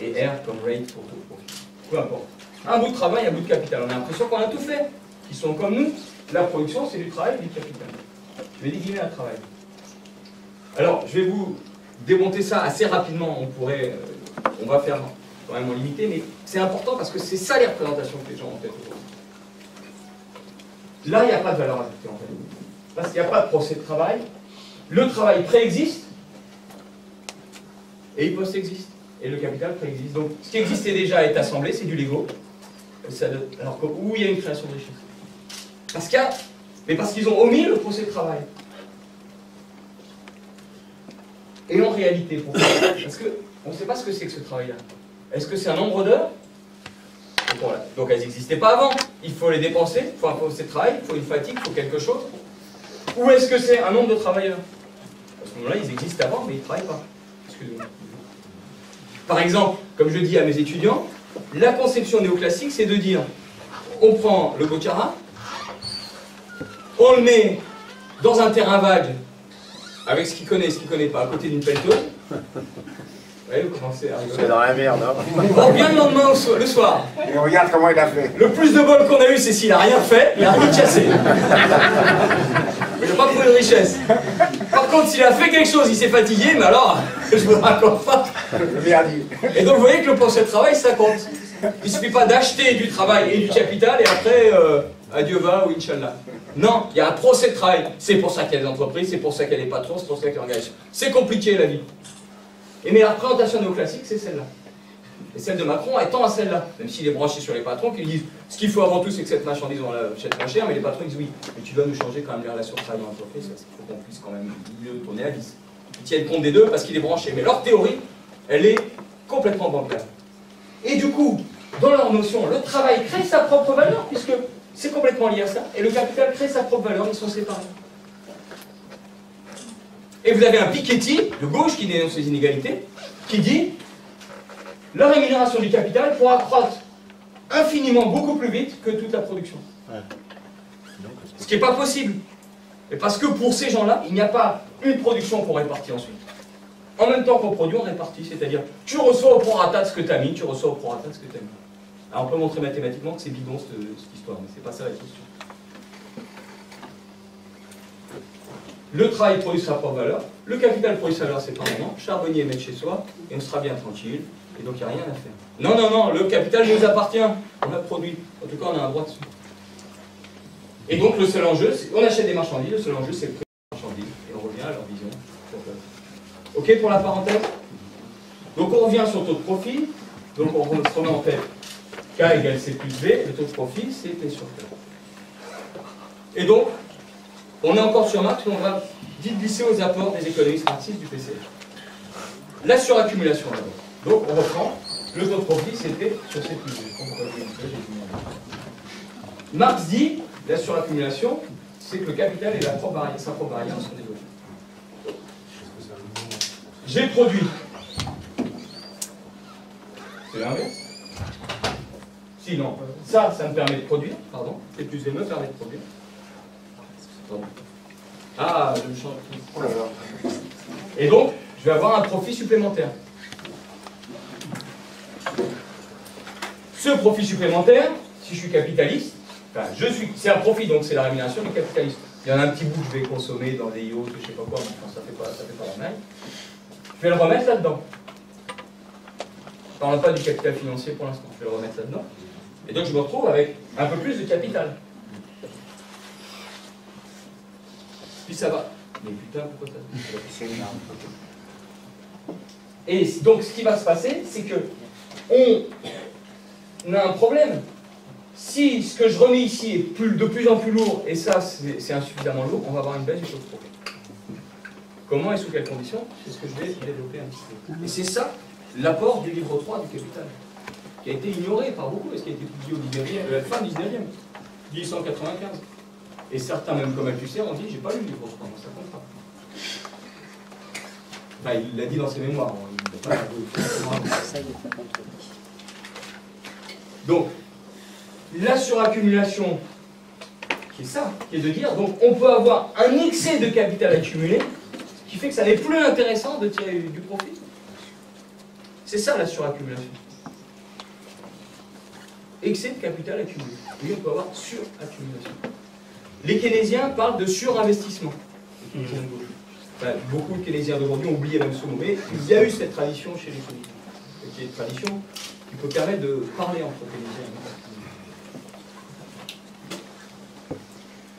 Et R comme rate pour tout profit. Peu importe. Un bout de travail, un bout de capital. On a l'impression qu'on a tout fait. Ils sont comme nous. La production, c'est du travail et du capital. Je vais éliminer le travail. Alors, je vais vous démonter ça assez rapidement. On pourrait, euh, on va faire quand même en limité, mais c'est important parce que c'est ça les représentations que les gens ont en tête Là, il n'y a pas de valeur ajoutée en fait. Parce qu'il n'y a pas de procès de travail, le travail préexiste et il post-existe. Et le capital préexiste. Donc ce qui existait déjà est assemblé, c'est du Lego. Alors où il y a une création de richesse? Parce qu'il y a, mais parce qu'ils ont omis le procès de travail. Et en réalité, pourquoi Parce qu'on ne sait pas ce que c'est que ce travail-là. Est-ce que c'est un nombre d'heures Donc elles n'existaient pas avant. Il faut les dépenser, il faut procès de travail, il faut une fatigue, il faut quelque chose. Ou est-ce que c'est un nombre de travailleurs À ce moment-là, ils existent avant, mais ils ne travaillent pas. Excusez-moi. Par exemple, comme je dis à mes étudiants, la conception néoclassique, c'est de dire on prend le Bocara, on le met dans un terrain vague, avec ce qu'il connaît et ce qu'il connaît pas, à côté d'une pelleteuse. Ouais, vous commencez à rigoler. C'est dans la merde, hein On revient le lendemain au so- le soir. Et regarde comment il a fait. Le plus de bol qu'on a eu, c'est s'il a rien fait, il a rien cassé. Il n'a pas trouvé de richesse. Par contre, s'il a fait quelque chose, il s'est fatigué, mais alors, je vous raconte pas. Et donc, vous voyez que le poste de travail, ça compte. Il suffit pas d'acheter du travail et du capital et après, euh, adieu va ou Inch'Allah. Non, il y a un procès de travail. C'est pour ça qu'il y a des entreprises, c'est pour ça qu'il y a des patrons, c'est pour ça qu'il y a des. C'est compliqué la vie. Et mais la représentation néoclassique, c'est celle-là. Et celle de Macron étant à celle-là, même s'il est branché sur les patrons qui disent ce qu'il faut avant tout, c'est que cette marchandise, on l'achète moins cher, mais les patrons disent oui, mais tu dois nous changer quand même les relations de travail dans l'entreprise, parce qu'il faut qu'on puisse quand même mieux tourner à 10. Ils tiennent compte des deux parce qu'il est branché. Mais leur théorie, elle est complètement bancale. Et du coup, dans leur notion, le travail crée sa propre valeur, puisque c'est complètement lié à ça, et le capital crée sa propre valeur, ils sont séparés. Et vous avez un Piketty de gauche qui dénonce les inégalités, qui dit la rémunération du capital pourra croître infiniment beaucoup plus vite que toute la production. Ce qui n'est pas possible. Et parce que pour ces gens-là, il n'y a pas une production qu'on répartit ensuite. En même temps qu'on produit, on répartit. C'est-à-dire, tu reçois au prorata de ce que tu as mis, tu reçois au prorata de ce que tu as mis. Alors on peut montrer mathématiquement que c'est bidon cette, histoire, mais c'est pas ça la question. Le travail produit sa propre valeur, le capital produit sa valeur séparément, charbonnier met chez soi, et on sera bien tranquille, et donc il n'y a rien à faire. Non, non, non, le capital nous appartient, on l'a produit, en tout cas on a un droit dessus. Et donc le seul enjeu, on achète des marchandises, le seul enjeu c'est le prix des marchandises, et on revient à leur vision. Ok pour la parenthèse? Donc on revient sur le taux de profit, donc on se remet en tête K égale C plus B, le taux de profit c'est P sur Q. Et donc, on est encore sur Marx, on va vite glisser aux apports des économistes marxistes du PCF. La suraccumulation d'abord. Donc on reprend, le taux de profit c'était sur C plus B. Marx dit, la suraccumulation, c'est que le capital et la sa propre variable sont développés. J'ai produit. C'est l'inverse. Si, non. Ça, ça me permet de produire, pardon. Et plus me permet de produire. Ah, je me change. Oh là là. Et donc, je vais avoir un profit supplémentaire. Ce profit supplémentaire, si je suis capitaliste, enfin, je suis, c'est un profit, donc c'est la rémunération du capitaliste. Il y en a un petit bout que je vais consommer dans des yachts, je sais pas quoi, mais enfin, ça fait pas, ça fait pas la maille. Je vais le remettre là-dedans. Je parle pas du capital financier pour l'instant, je vais le remettre là-dedans. Et donc je me retrouve avec un peu plus de capital. Puis ça va. Mais putain, pourquoi ça C'est énorme. Et donc ce qui va se passer, c'est que on a un problème. Si ce que je remets ici est plus- de plus en plus lourd, et ça c'est insuffisamment lourd, on va avoir une baisse du taux de profit. Comment et sous quelles conditions? C'est ce que je vais développer un petit peu. Et c'est ça l'apport du livre 3 du Capital, qui a été ignoré par beaucoup, et ce qui a été publié au 19e, à la fin du 19e, 1895. Et certains, même comme Althusser, ont dit J'ai pas lu le livre 3, moi ça compte pas. Enfin, il l'a dit dans ses mémoires. hein, il pas. Donc, la suraccumulation, qui est ça, qui est de dire, donc on peut avoir un excès de capital accumulé, ce qui fait que ça n'est plus intéressant de tirer du profit. C'est ça la suraccumulation. Excès de capital accumulé. Oui, on peut avoir suraccumulation. Les keynésiens parlent de surinvestissement. Beaucoup de keynésiens d'aujourd'hui ont oublié même ce mot, mais il y a eu cette tradition chez les keynésiens. Qui une tradition qui peut permettre de parler entre keynésiens.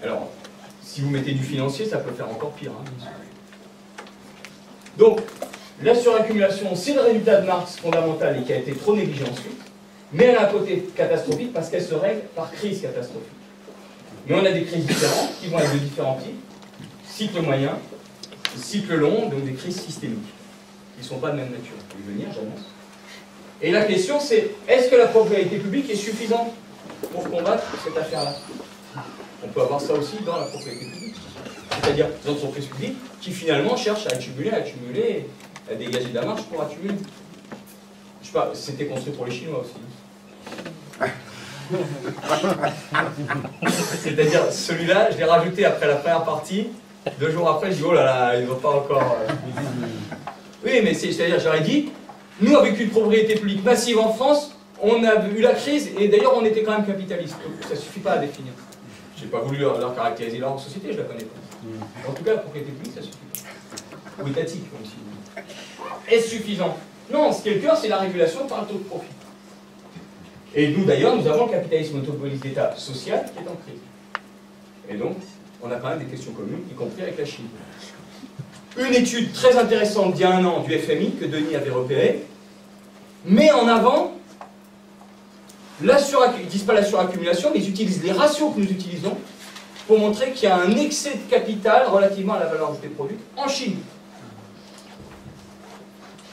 Alors, si vous mettez du financier, ça peut faire encore pire. hein. Donc, la suraccumulation, c'est le résultat de Marx fondamental et qui a été trop négligé ensuite, mais elle a un côté catastrophique parce qu'elle se règle par crise catastrophique. Mais on a des crises différentes qui vont être de différents types. Cycle moyen, cycle long, donc des crises systémiques, qui ne sont pas de même nature. Je vais venir, j'annonce. Et la question c'est, est-ce que la propriété publique est suffisante pour combattre cette affaire-là? On peut avoir ça aussi dans la propriété publique. C'est-à-dire des entreprises publiques qui finalement cherchent à accumuler, à accumuler, à dégager de la marge pour accumuler. Je sais pas, c'était construit pour les Chinois aussi. C'est-à-dire, celui-là, je l'ai rajouté après la première partie. Deux jours après, je dis, oh là là, ils vont pas encore. euh, Oui, mais c'est- c'est-à-dire, j'aurais dit, nous, avec une propriété publique massive en France, on a eu la crise, et d'ailleurs, on était quand même capitaliste. Donc, ça suffit pas à définir. J'ai pas voulu leur, leur caractériser leur société, je la connais pas. En tout cas, la propriété publique, ça suffit pas. Ou étatique, comme si. Est-ce suffisant? Non, ce qui est le cœur, c'est la régulation par le taux de profit. Et nous, d'ailleurs, nous avons le capitalisme autopolise d'État social qui est en crise. Et donc, on a quand même des questions communes, y compris avec la Chine. Une étude très intéressante d'il y a un an du FMI que Denis avait repérée met en avant la ils disent pas la suraccumulation, mais ils utilisent les ratios que nous utilisons pour montrer qu'il y a un excès de capital relativement à la valeur ajoutée produite en Chine.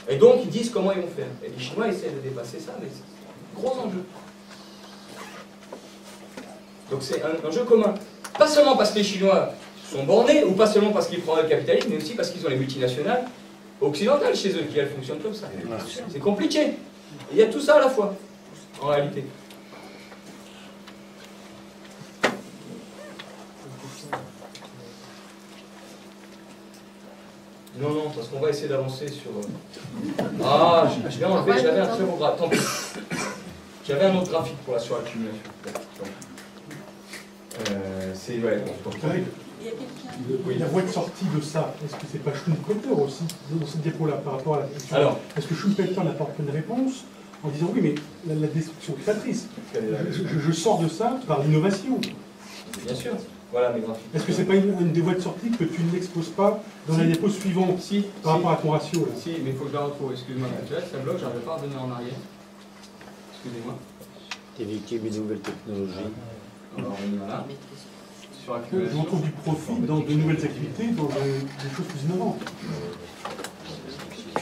Et donc ils disent comment ils vont faire. Et les Chinois essaient de dépasser ça, mais c'est un gros enjeu. Donc c'est un enjeu commun. Pas seulement parce que les Chinois sont bornés, ou pas seulement parce qu'ils prennent le capitalisme, mais aussi parce qu'ils ont les multinationales occidentales chez eux, qui elles fonctionnent comme ça. C'est compliqué. Et il y a tout ça à la fois, en réalité. Non, non, parce qu'on va essayer d'avancer sur... euh, Ah, je je vais enlever, j'avais un très beau graphique. Tant pis. J'avais un autre graphique pour la suraccumulation. Euh, c'est... Ouais, Oui, La voie de sortie de ça, est-ce que c'est pas Schumpeter aussi, dans cette diapo-là, par rapport à la question Alors. Est-ce que Schumpeter n'apporte pas une réponse en disant oui, mais la, la destruction créatrice, je, je- je sors de ça par l'innovation. Bien sûr. Voilà mes graphiques. Est-ce que c'est pas une, une des voies de sortie que tu n'exposes pas dans la Si. diapo suivante Si, par si. rapport à ton ratio là Si, mais il faut que je la retrouve, excuse-moi. Tu vois, ça bloque, j'arrive pas à revenir en arrière. Excusez-moi. T'es victime des nouvelles technologies. On va revenir là. Je Suraccumulation. retrouve du profit dans de nouvelles activités, dans des, des choses plus innovantes.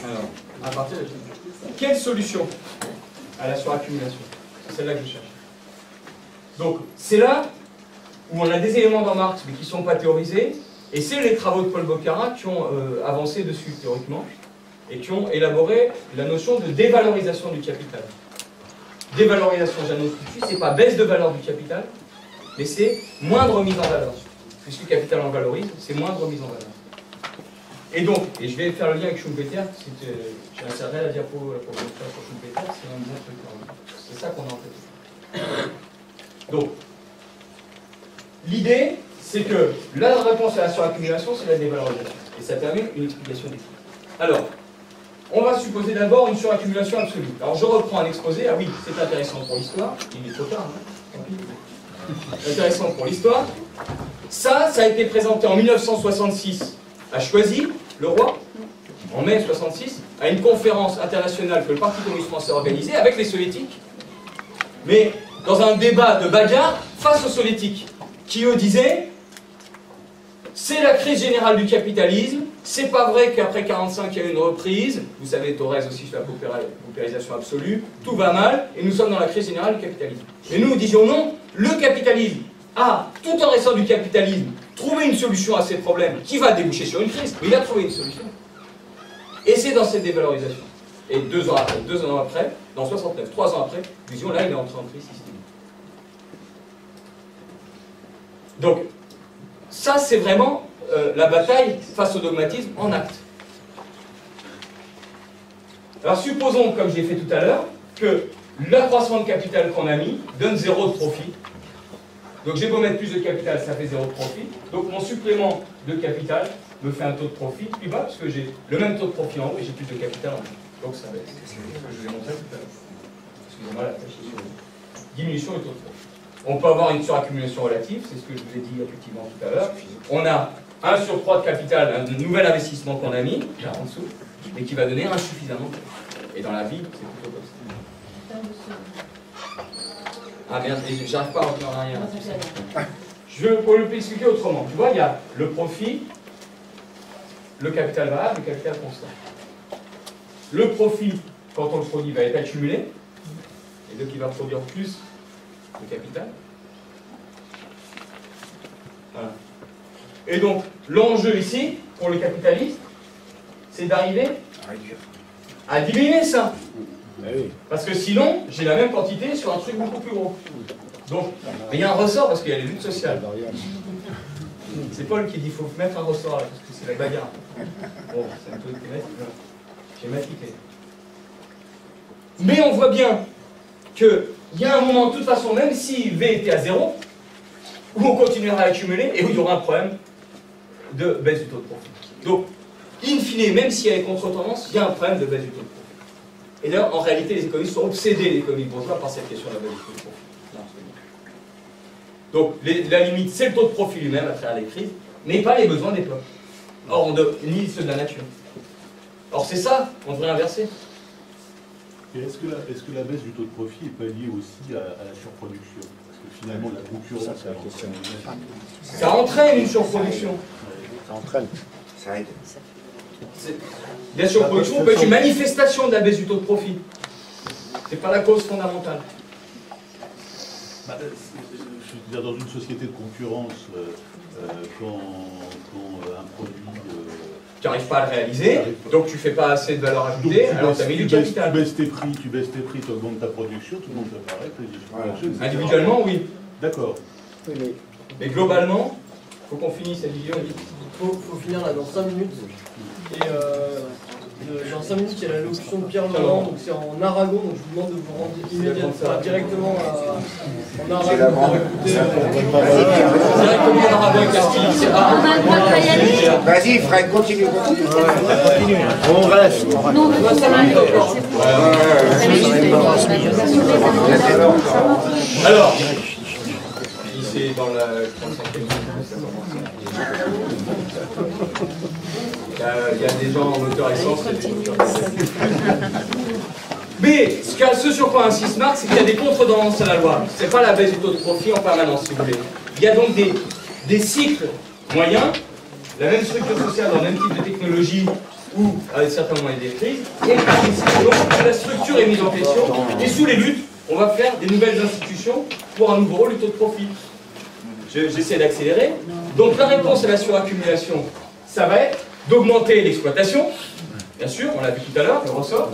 Alors, à partir de Quelle solution à la suraccumulation? C'est celle-là que je cherche. Donc, c'est là où on a des éléments dans Marx, mais qui ne sont pas théorisés, et c'est les travaux de Paul Boccara qui ont euh, avancé dessus théoriquement, et qui ont élaboré la notion de dévalorisation du capital. Dévalorisation, j'annonce tout de suite, c'est pas baisse de valeur du capital, mais c'est moindre mise en valeur. Puisque le capital en valorise, c'est moindre mise en valeur. Et donc, et je vais faire le lien avec Schumpeter, euh, j'ai inséré la diapo la sur Schumpeter, c'est un bon truc. hein. C'est ça qu'on a en tête. Donc, l'idée, c'est que la réponse à la suraccumulation, c'est la dévalorisation. Et ça permet une explication des prix. Alors, on va supposer d'abord une suraccumulation absolue. Alors, je reprends un exposé. Ah oui, c'est intéressant pour l'histoire. Il est trop tard, hein. Intéressant pour l'histoire. Ça, ça a été présenté en 1966 à Choisy, le roi, en mai 66, à une conférence internationale que le Parti communiste français a organisée avec les soviétiques, mais dans un débat de bagarre face aux soviétiques, qui eux disaient c'est la crise générale du capitalisme, c'est pas vrai qu'après 45 il y a eu une reprise, vous savez Thorez aussi sur la paupérisation absolue, tout va mal, et nous sommes dans la crise générale du capitalisme. Et nous, disions non, le capitalisme a, tout en restant du capitalisme, trouvé une solution à ces problèmes qui va déboucher sur une crise, mais il a trouvé une solution. Et c'est dans cette dévalorisation. Et deux ans après, deux ans après, dans 69, trois ans après, nous disions là il est entré en crise systémique. Donc, ça c'est vraiment euh, la bataille face au dogmatisme en acte. Alors supposons, comme j'ai fait tout à l'heure, que l'accroissement de capital qu'on a mis donne zéro de profit. Donc j'ai beau mettre plus de capital, ça fait zéro de profit. Donc mon supplément de capital me fait un taux de profit plus bas, parce que j'ai le même taux de profit en haut et j'ai plus de capital en bas. Donc ça baisse. C'est ce que je vous ai montré tout à l'heure? Excusez-moi, la tâche est sur Diminution du taux de profit. On peut avoir une suraccumulation relative, c'est ce que je vous ai dit effectivement tout à l'heure. On a 1 sur 3 de capital, un nouvel investissement qu'on a mis, là en dessous, et qui va donner insuffisamment de profit. Et dans la vie, c'est plutôt comme ça. Ah merde, j'arrive pas à revenir en arrière. Je peux le expliquer autrement. Tu vois, il y a le profit, le capital variable, le capital constant. Le profit, quand on le produit, va être accumulé, et donc il va produire plus capital. Voilà. Et donc, l'enjeu ici, pour le capitaliste, c'est d'arriver à diminuer ça. Parce que sinon, j'ai la même quantité sur un truc beaucoup plus gros. Donc, il y a un ressort parce qu'il y a les luttes sociales. C'est Paul qui dit qu'il faut mettre un ressort là, parce que c'est la bagarre. Bon, c'est un peu schématique. Mais on voit bien qu'il y a un moment, de toute façon, même si V était à zéro, où on continuera à accumuler et où il y aura un problème de baisse du taux de profit. Donc, in fine, même s'il y a les contre-tendances, il y a un problème de baisse du taux de profit. Et d'ailleurs, en réalité, les économistes sont obsédés, les économistes bourgeois, par cette question de la baisse du taux de profit. Donc, la limite, c'est le taux de profit lui-même à travers les crises, mais pas les besoins des peuples. Or, on de, ni ceux de la nature. Or, c'est ça qu'on devrait inverser. Et est-ce que, la, est que la baisse du taux de profit n'est pas liée aussi à, à la surproduction Parce que finalement, la concurrence, Ça, c'est la question. Ça entraîne une surproduction. Ça entraîne. Ça aide. La surproduction peut être une manifestation de la baisse du taux de profit. C'est pas la cause fondamentale. Bah, euh, je veux dire, dans une société de concurrence, euh, euh, quand, quand, un produit... euh, Tu n'arrives pas à le réaliser, donc tu fais pas assez de valeur donc, ajoutée, tu alors tu as mis du baisses- capital. Tu baisses tes prix, tu baisses tes prix, tu augmentes ta production, tout le monde te paraît, que les exploitations, etc. Individuellement, oui. D'accord. Mais globalement, il faut qu'on finisse cette vidéo. Il faut, faut finir là dans 5 minutes. Et euh, dans 5 minutes, il y a l'allocution de Pierre Laurent, donc c'est en Aragon, donc je vous demande de vous rendre immédiatement, directement à, en la Aragon pour écouter. Vas-y, euh, directement en Aragon Castille. On a le droit de pas y aller Vas-y, Fred, continue. continue. On reste. Non, on a 5 minutes encore. Alors, dans la 35e il y, a, des gens en moteur essence. Mais ce, qu'a- ce sur quoi insiste Marx, c'est qu'il y a des contre-tendances à la loi. C'est pas la baisse du taux de profit en permanence, si vous voulez. Il y a donc des, cycles moyens, la même structure sociale dans le même type de technologie ou à certains des crises, et où la structure est mise en question, et sous les luttes, on va faire des nouvelles institutions pour un nouveau rôle du taux de profit. Je- J'essaie d'accélérer. Donc la réponse à la suraccumulation, ça va être d'augmenter l'exploitation, bien sûr, on l'a vu tout à l'heure, le ressort,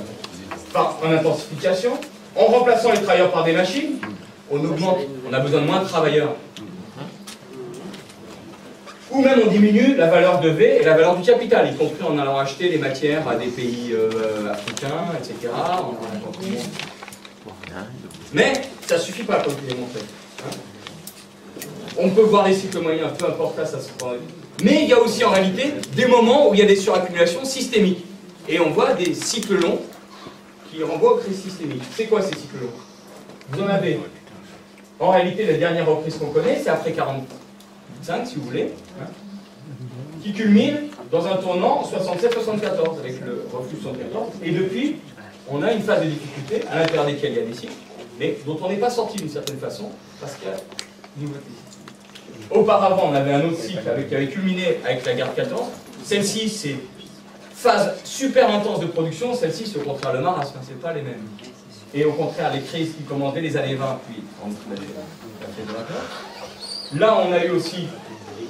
par en intensification, en remplaçant les travailleurs par des machines, on augmente, on a besoin de moins de travailleurs. Ou même on diminue la valeur de V et la valeur du capital, y compris en allant acheter des matières à des pays euh, africains, etc. Mais ça suffit pas, comme je l'ai montré. On peut voir les cycles moyens, peu importe ça se prend. Mais il y a aussi en réalité des moments où il y a des suraccumulations systémiques. Et on voit des cycles longs qui renvoient aux crises systémiques. C'est quoi ces cycles longs? Vous en avez. En réalité, la dernière reprise qu'on connaît, c'est après 45, si vous voulez, hein, qui culmine dans un tournant en 67-74, avec le reflux 74. Et depuis, on a une phase de difficulté, à l'intérieur desquelles il y a des cycles, mais dont on n'est pas sorti d'une certaine façon, parce qu'il y a une nouveauté. Auparavant, on avait un autre cycle avec- qui avait culminé avec la guerre de 14. Celle-ci, c'est phase super intense de production. Celle-ci, c'est au contraire le marasme, hein, c'est pas les mêmes. Et au contraire, les crises qui commencent dès les années 20, puis en 29. Là, on a eu aussi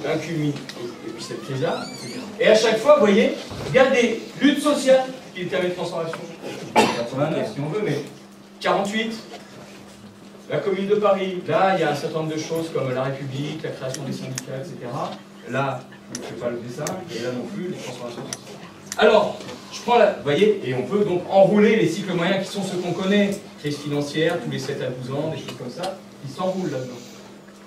un culmin, et puis cette crise-là. Et à chaque fois, vous voyez, il y a des luttes sociales qui déterminent la transformation. 89, si on veut, mais 48, la Commune de Paris, là, il y a un certain nombre de choses comme la République, la création des syndicats, etc. Là, je ne fais pas le dessin, et là non plus, les transformations. Alors, je prends la. Vous voyez, et on peut donc enrouler les cycles moyens qui sont ceux qu'on connaît, crise financière, tous les 7 à 12 ans, des choses comme ça, qui s'enroulent là-dedans.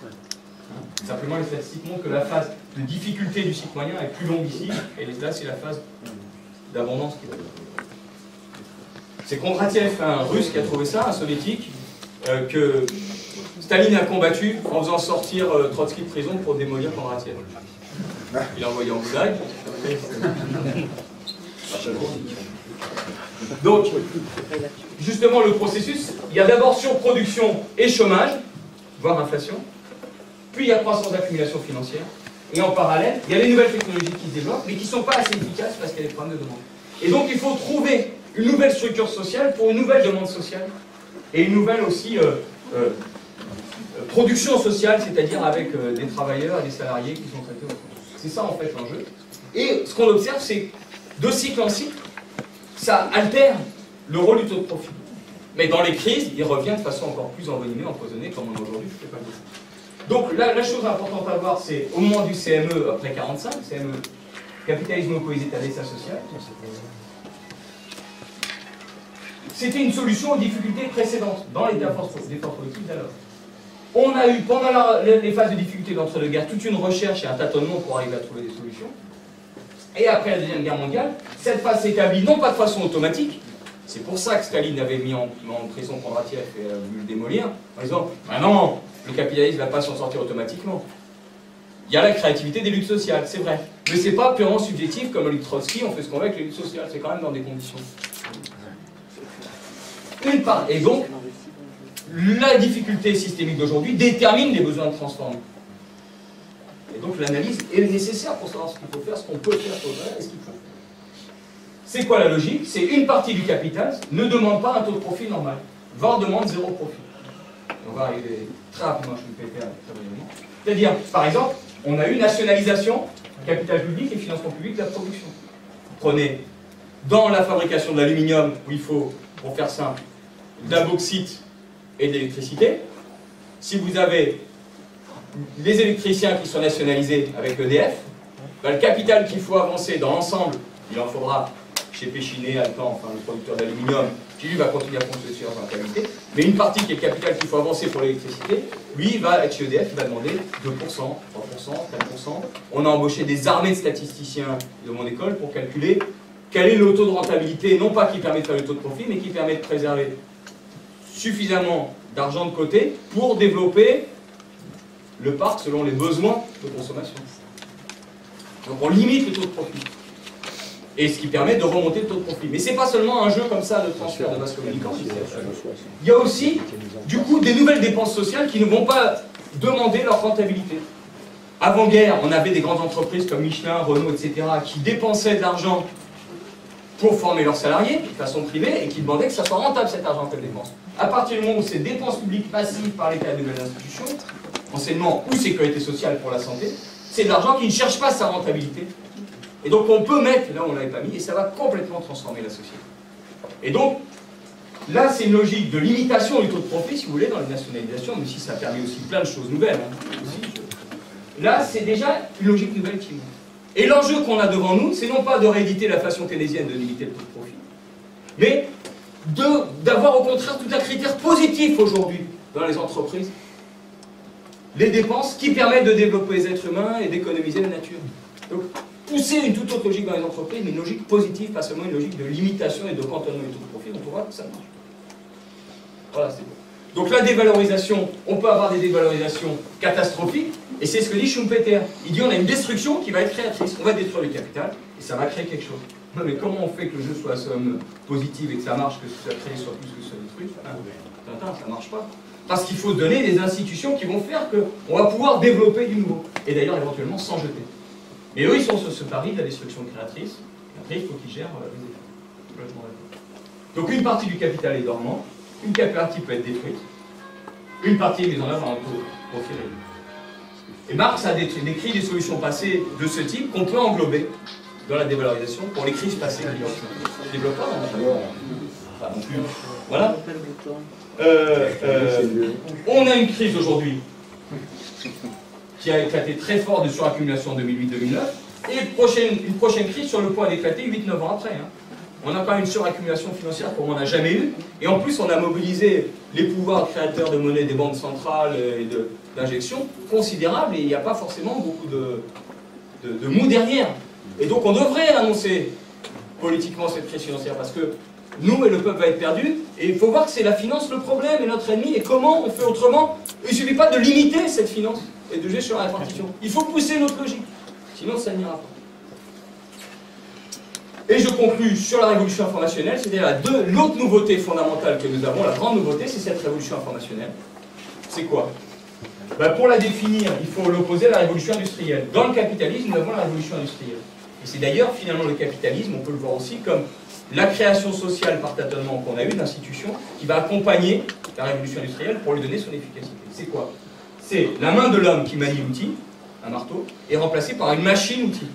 Hein? Simplement, les statistiques montrent que la phase de difficulté du cycle moyen est plus longue ici, et là, c'est la phase d'abondance qui va. C'est Kondratiev, un russe, qui a trouvé ça, un soviétique, que Staline a combattu en faisant sortir euh, Trotsky de prison pour démolir Kondratiev. Il l'a envoyé en goulag. Donc, justement, le processus, il y a d'abord surproduction et chômage, voire inflation, puis il y a croissance d'accumulation financière, et en parallèle, il y a les nouvelles technologies qui se développent, mais qui ne sont pas assez efficaces parce qu'il y a des problèmes de demande. Et donc, il faut trouver une nouvelle structure sociale pour une nouvelle demande sociale, et une nouvelle aussi euh, euh, euh, production sociale, c'est-à-dire avec des travailleurs et des salariés qui sont traités au C'est ça en fait l'enjeu. Et ce qu'on observe, c'est de cycle en cycle, ça altère le rôle du taux de profit. Mais dans les crises, il revient de façon encore plus envenimée, empoisonnée, comme on aujourd'hui, je ne pas le. Donc la, la chose importante à voir, c'est au moment du CME, après 45, CME, capitalisme opposé à l'État social, c'était une solution aux difficultés précédentes dans des forces politiques d'alors. On a eu, pendant les les phases de difficulté d'entre-deux-guerres, toute une recherche et un tâtonnement pour arriver à trouver des solutions. Et après la Deuxième Guerre mondiale, cette phase s'établit non pas de façon automatique, c'est pour ça que Staline avait mis en, en prison Kondratiev et euh, voulu le démolir, en disant Ah non, le capitalisme ne va pas s'en sortir automatiquement. Il y a la créativité des luttes sociales, c'est vrai. Mais c'est pas purement subjectif comme Luc Trotsky, on fait ce qu'on veut avec les luttes sociales, c'est quand même dans des conditions. Une part. Et donc, la difficulté systémique d'aujourd'hui détermine les besoins de transformer. Et donc l'analyse est nécessaire pour savoir ce qu'il faut faire, ce qu'on peut faire pour le faire et ce qu'il faut. C'est quoi la logique? C'est une partie du capital ne demande pas un taux de profit normal, voire demande zéro profit. On va arriver très rapidement, je vais le péter très. C'est-à-dire, par exemple, on a eu nationalisation, capital public et financement public de la production. Prenez dans la fabrication de l'aluminium, où il faut, pour faire simple, de la bauxite et de l'électricité. Si vous avez les électriciens qui sont nationalisés avec EDF, ben, le capital qu'il faut avancer dans l'ensemble, il en faudra chez Péchiné, Alcan, enfin le producteur d'aluminium, qui lui va continuer à fonctionner sur la qualité, mais une partie qui est le capital qu'il faut avancer pour l'électricité, lui va être chez EDF, il va demander 2%, 3%, 4%. On a embauché des armées de statisticiens de mon école pour calculer quel est le taux de rentabilité, non pas qui permet de faire le taux de profit, mais qui permet de préserver suffisamment d'argent de côté pour développer le parc selon les besoins de consommation. Donc on limite le taux de profit. Et ce qui permet de remonter le taux de profit. Mais c'est pas seulement un jeu comme ça de transfert de masse communicante. Il y a aussi, du coup, des nouvelles dépenses sociales qui ne vont pas demander leur rentabilité. Avant-guerre, on avait des grandes entreprises comme Michelin, Renault, etc., qui dépensaient de l'argent pour former leurs salariés de façon privée et qui demandaient que ça soit rentable cet argent qu'elles dépensent. À partir du moment où c'est dépenses publiques massives par l'État de institutions, enseignement ou sécurité sociale pour la santé, c'est de l'argent qui ne cherche pas sa rentabilité. Et donc on peut mettre là on ne l'avait pas mis et ça va complètement transformer la société. Et donc, là c'est une logique de limitation du taux de profit, si vous voulez, dans les nationalisations, même si ça a permis aussi plein de choses nouvelles. hein. Là c'est déjà une logique nouvelle qui monte. Et l'enjeu qu'on a devant nous, c'est non pas de rééditer la façon keynésienne de limiter le taux de profit, mais d'avoir au contraire tout un critère positif aujourd'hui dans les entreprises, les dépenses qui permettent de développer les êtres humains et d'économiser la nature. Donc, pousser une toute autre logique dans les entreprises, mais une logique positive, pas seulement une logique de limitation et de cantonnement du taux de profit, on pourra que ça marche. Voilà, c'est bon. Donc la dévalorisation, on peut avoir des dévalorisations catastrophiques, et c'est ce que dit Schumpeter. Il dit on a une destruction qui va être créatrice, on va détruire le capital, et ça va créer quelque chose. Non mais comment on fait que le jeu soit somme positive et que ça marche, que ce soit créé soit plus que ce soit détruit? Tintin, ça marche pas. Parce qu'il faut donner des institutions qui vont faire qu'on va pouvoir développer du nouveau, et d'ailleurs éventuellement s'en jeter. Mais eux, ils sont sur ce pari de la destruction créatrice, et après il faut qu'ils gèrent euh, les effets. Donc une partie du capital est dormant, une partie peut être détruite, une partie est mise en œuvre profit réduit. Et Marx a dé- décrit des solutions passées de ce type qu'on peut englober dans la dévalorisation pour les crises passées. Je ne développe pas, non Pas non plus. Voilà. Euh, euh, on a une crise aujourd'hui qui a éclaté très fort de suraccumulation en 2008-2009 et prochaine- une prochaine crise sur le point d'éclater 8-9 ans après. hein. On a quand même une suraccumulation financière comme on n'a jamais eu. Et en plus, on a mobilisé les pouvoirs créateurs de monnaie des banques centrales et d'injection considérables et il n'y a pas forcément beaucoup de, de, de mou derrière. Et donc on devrait annoncer politiquement cette crise financière parce que nous et le peuple va être perdu. Et il faut voir que c'est la finance le problème et notre ennemi. Et comment on fait autrement? Il ne suffit pas de limiter cette finance et de jouer sur la répartition. Il faut pousser notre logique. Sinon, ça n'ira pas. Et je conclus sur la révolution informationnelle, c'est-à-dire l'autre nouveauté fondamentale que nous avons, la grande nouveauté, c'est cette révolution informationnelle. C'est quoi? Ben, Pour la définir, il faut l'opposer à la révolution industrielle. Dans le capitalisme, nous avons la révolution industrielle. Et c'est d'ailleurs finalement le capitalisme, on peut le voir aussi comme la création sociale par tâtonnement qu'on a eu d'institutions qui va accompagner la révolution industrielle pour lui donner son efficacité. C'est quoi? C'est la main de l'homme qui manie l'outil, un marteau, est remplacée par une machine-outil.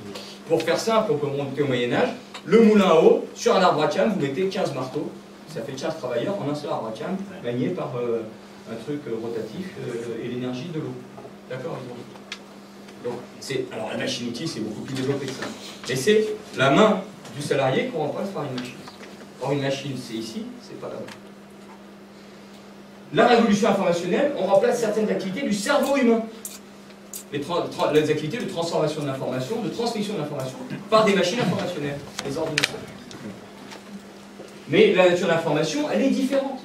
Pour faire simple, on peut monter au Moyen-Âge, le moulin à eau, sur un arbre à canne, vous mettez 15 marteaux, ça fait charge travailleur en un seul arbre à cam, gagné par euh, un truc euh, rotatif euh, et l'énergie de l'eau. D'accord Donc, c'est, alors la machine outil, c'est beaucoup plus développé que ça. Mais c'est la main du salarié qu'on remplace par une machine. Or, une machine, c'est ici, c'est pas là-bas. La révolution informationnelle, on remplace certaines activités du cerveau humain. Les, les activités de transformation de l'information, de transmission de l'information, par des machines informationnelles, les ordinateurs. Mais la nature de l'information, elle est différente.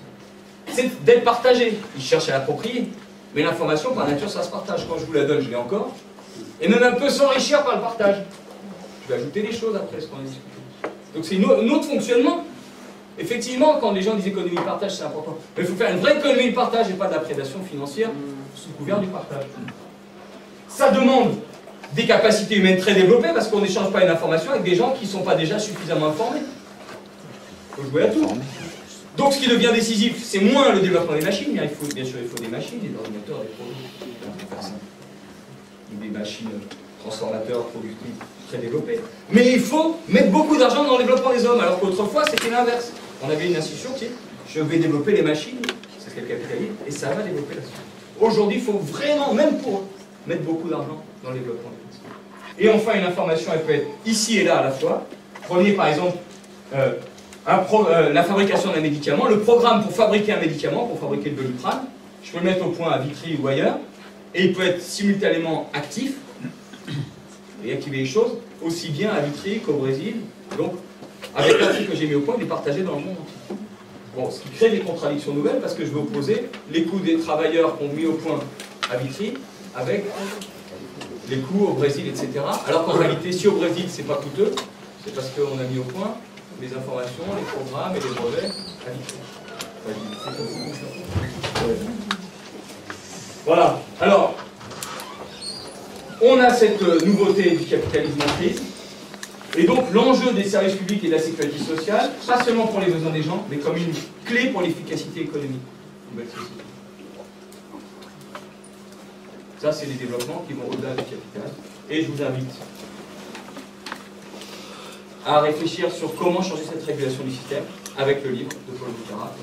C'est d'être partagée. Ils cherchent à l'approprier. Mais l'information, par nature, ça se partage. Quand je vous la donne, je l'ai encore. Et même un peu s'enrichir par le partage. Je vais ajouter des choses après ce qu'on a discuté. Donc c'est un autre fonctionnement. Effectivement, quand les gens disent économie de partage, c'est important. Mais il faut faire une vraie économie de partage et pas de la prédation financière sous couvert du partage. Ça demande des capacités humaines très développées parce qu'on n'échange pas une information avec des gens qui ne sont pas déjà suffisamment informés. Il faut jouer à tout. Donc ce qui devient décisif, c'est moins le développement des machines, il faut, bien sûr il faut des machines, des ordinateurs, des produits, des machines transformateurs, productifs, très développées. Mais il faut mettre beaucoup d'argent dans le développement des hommes, alors qu'autrefois c'était l'inverse. On avait une institution qui je vais développer les machines, c'est le capitalisme, et ça va développer la science. Aujourd'hui, il faut vraiment, même pour mettre beaucoup d'argent dans le développement des machines. Et enfin, une information, elle peut être ici et là à la fois. Prenez par exemple euh, euh, la fabrication d'un médicament, le programme pour fabriquer un médicament, pour fabriquer le doliprane, je peux le mettre au point à Vitry ou ailleurs, et il peut être simultanément actif et activer les choses, aussi bien à Vitry qu'au Brésil. Donc, avec l'article que j'ai mis au point, il est partagé dans le monde entier. Bon, ce qui crée des contradictions nouvelles, parce que je vais opposer les coûts des travailleurs qu'on mis au point à Vitry avec les coûts au Brésil, etc. Alors qu'en réalité, si au Brésil, c'est pas coûteux, c'est parce qu'on a mis au point les informations, les programmes et les brevets à. Voilà. Alors, on a cette nouveauté du capitalisme en crise. Et donc, l'enjeu des services publics et de la sécurité sociale, pas seulement pour les besoins des gens, mais comme une clé pour l'efficacité économique. Ça, c'est des développements qui vont au-delà du capital. Et je vous invite à réfléchir sur comment changer cette régulation du système avec le livre de Paul Boucara.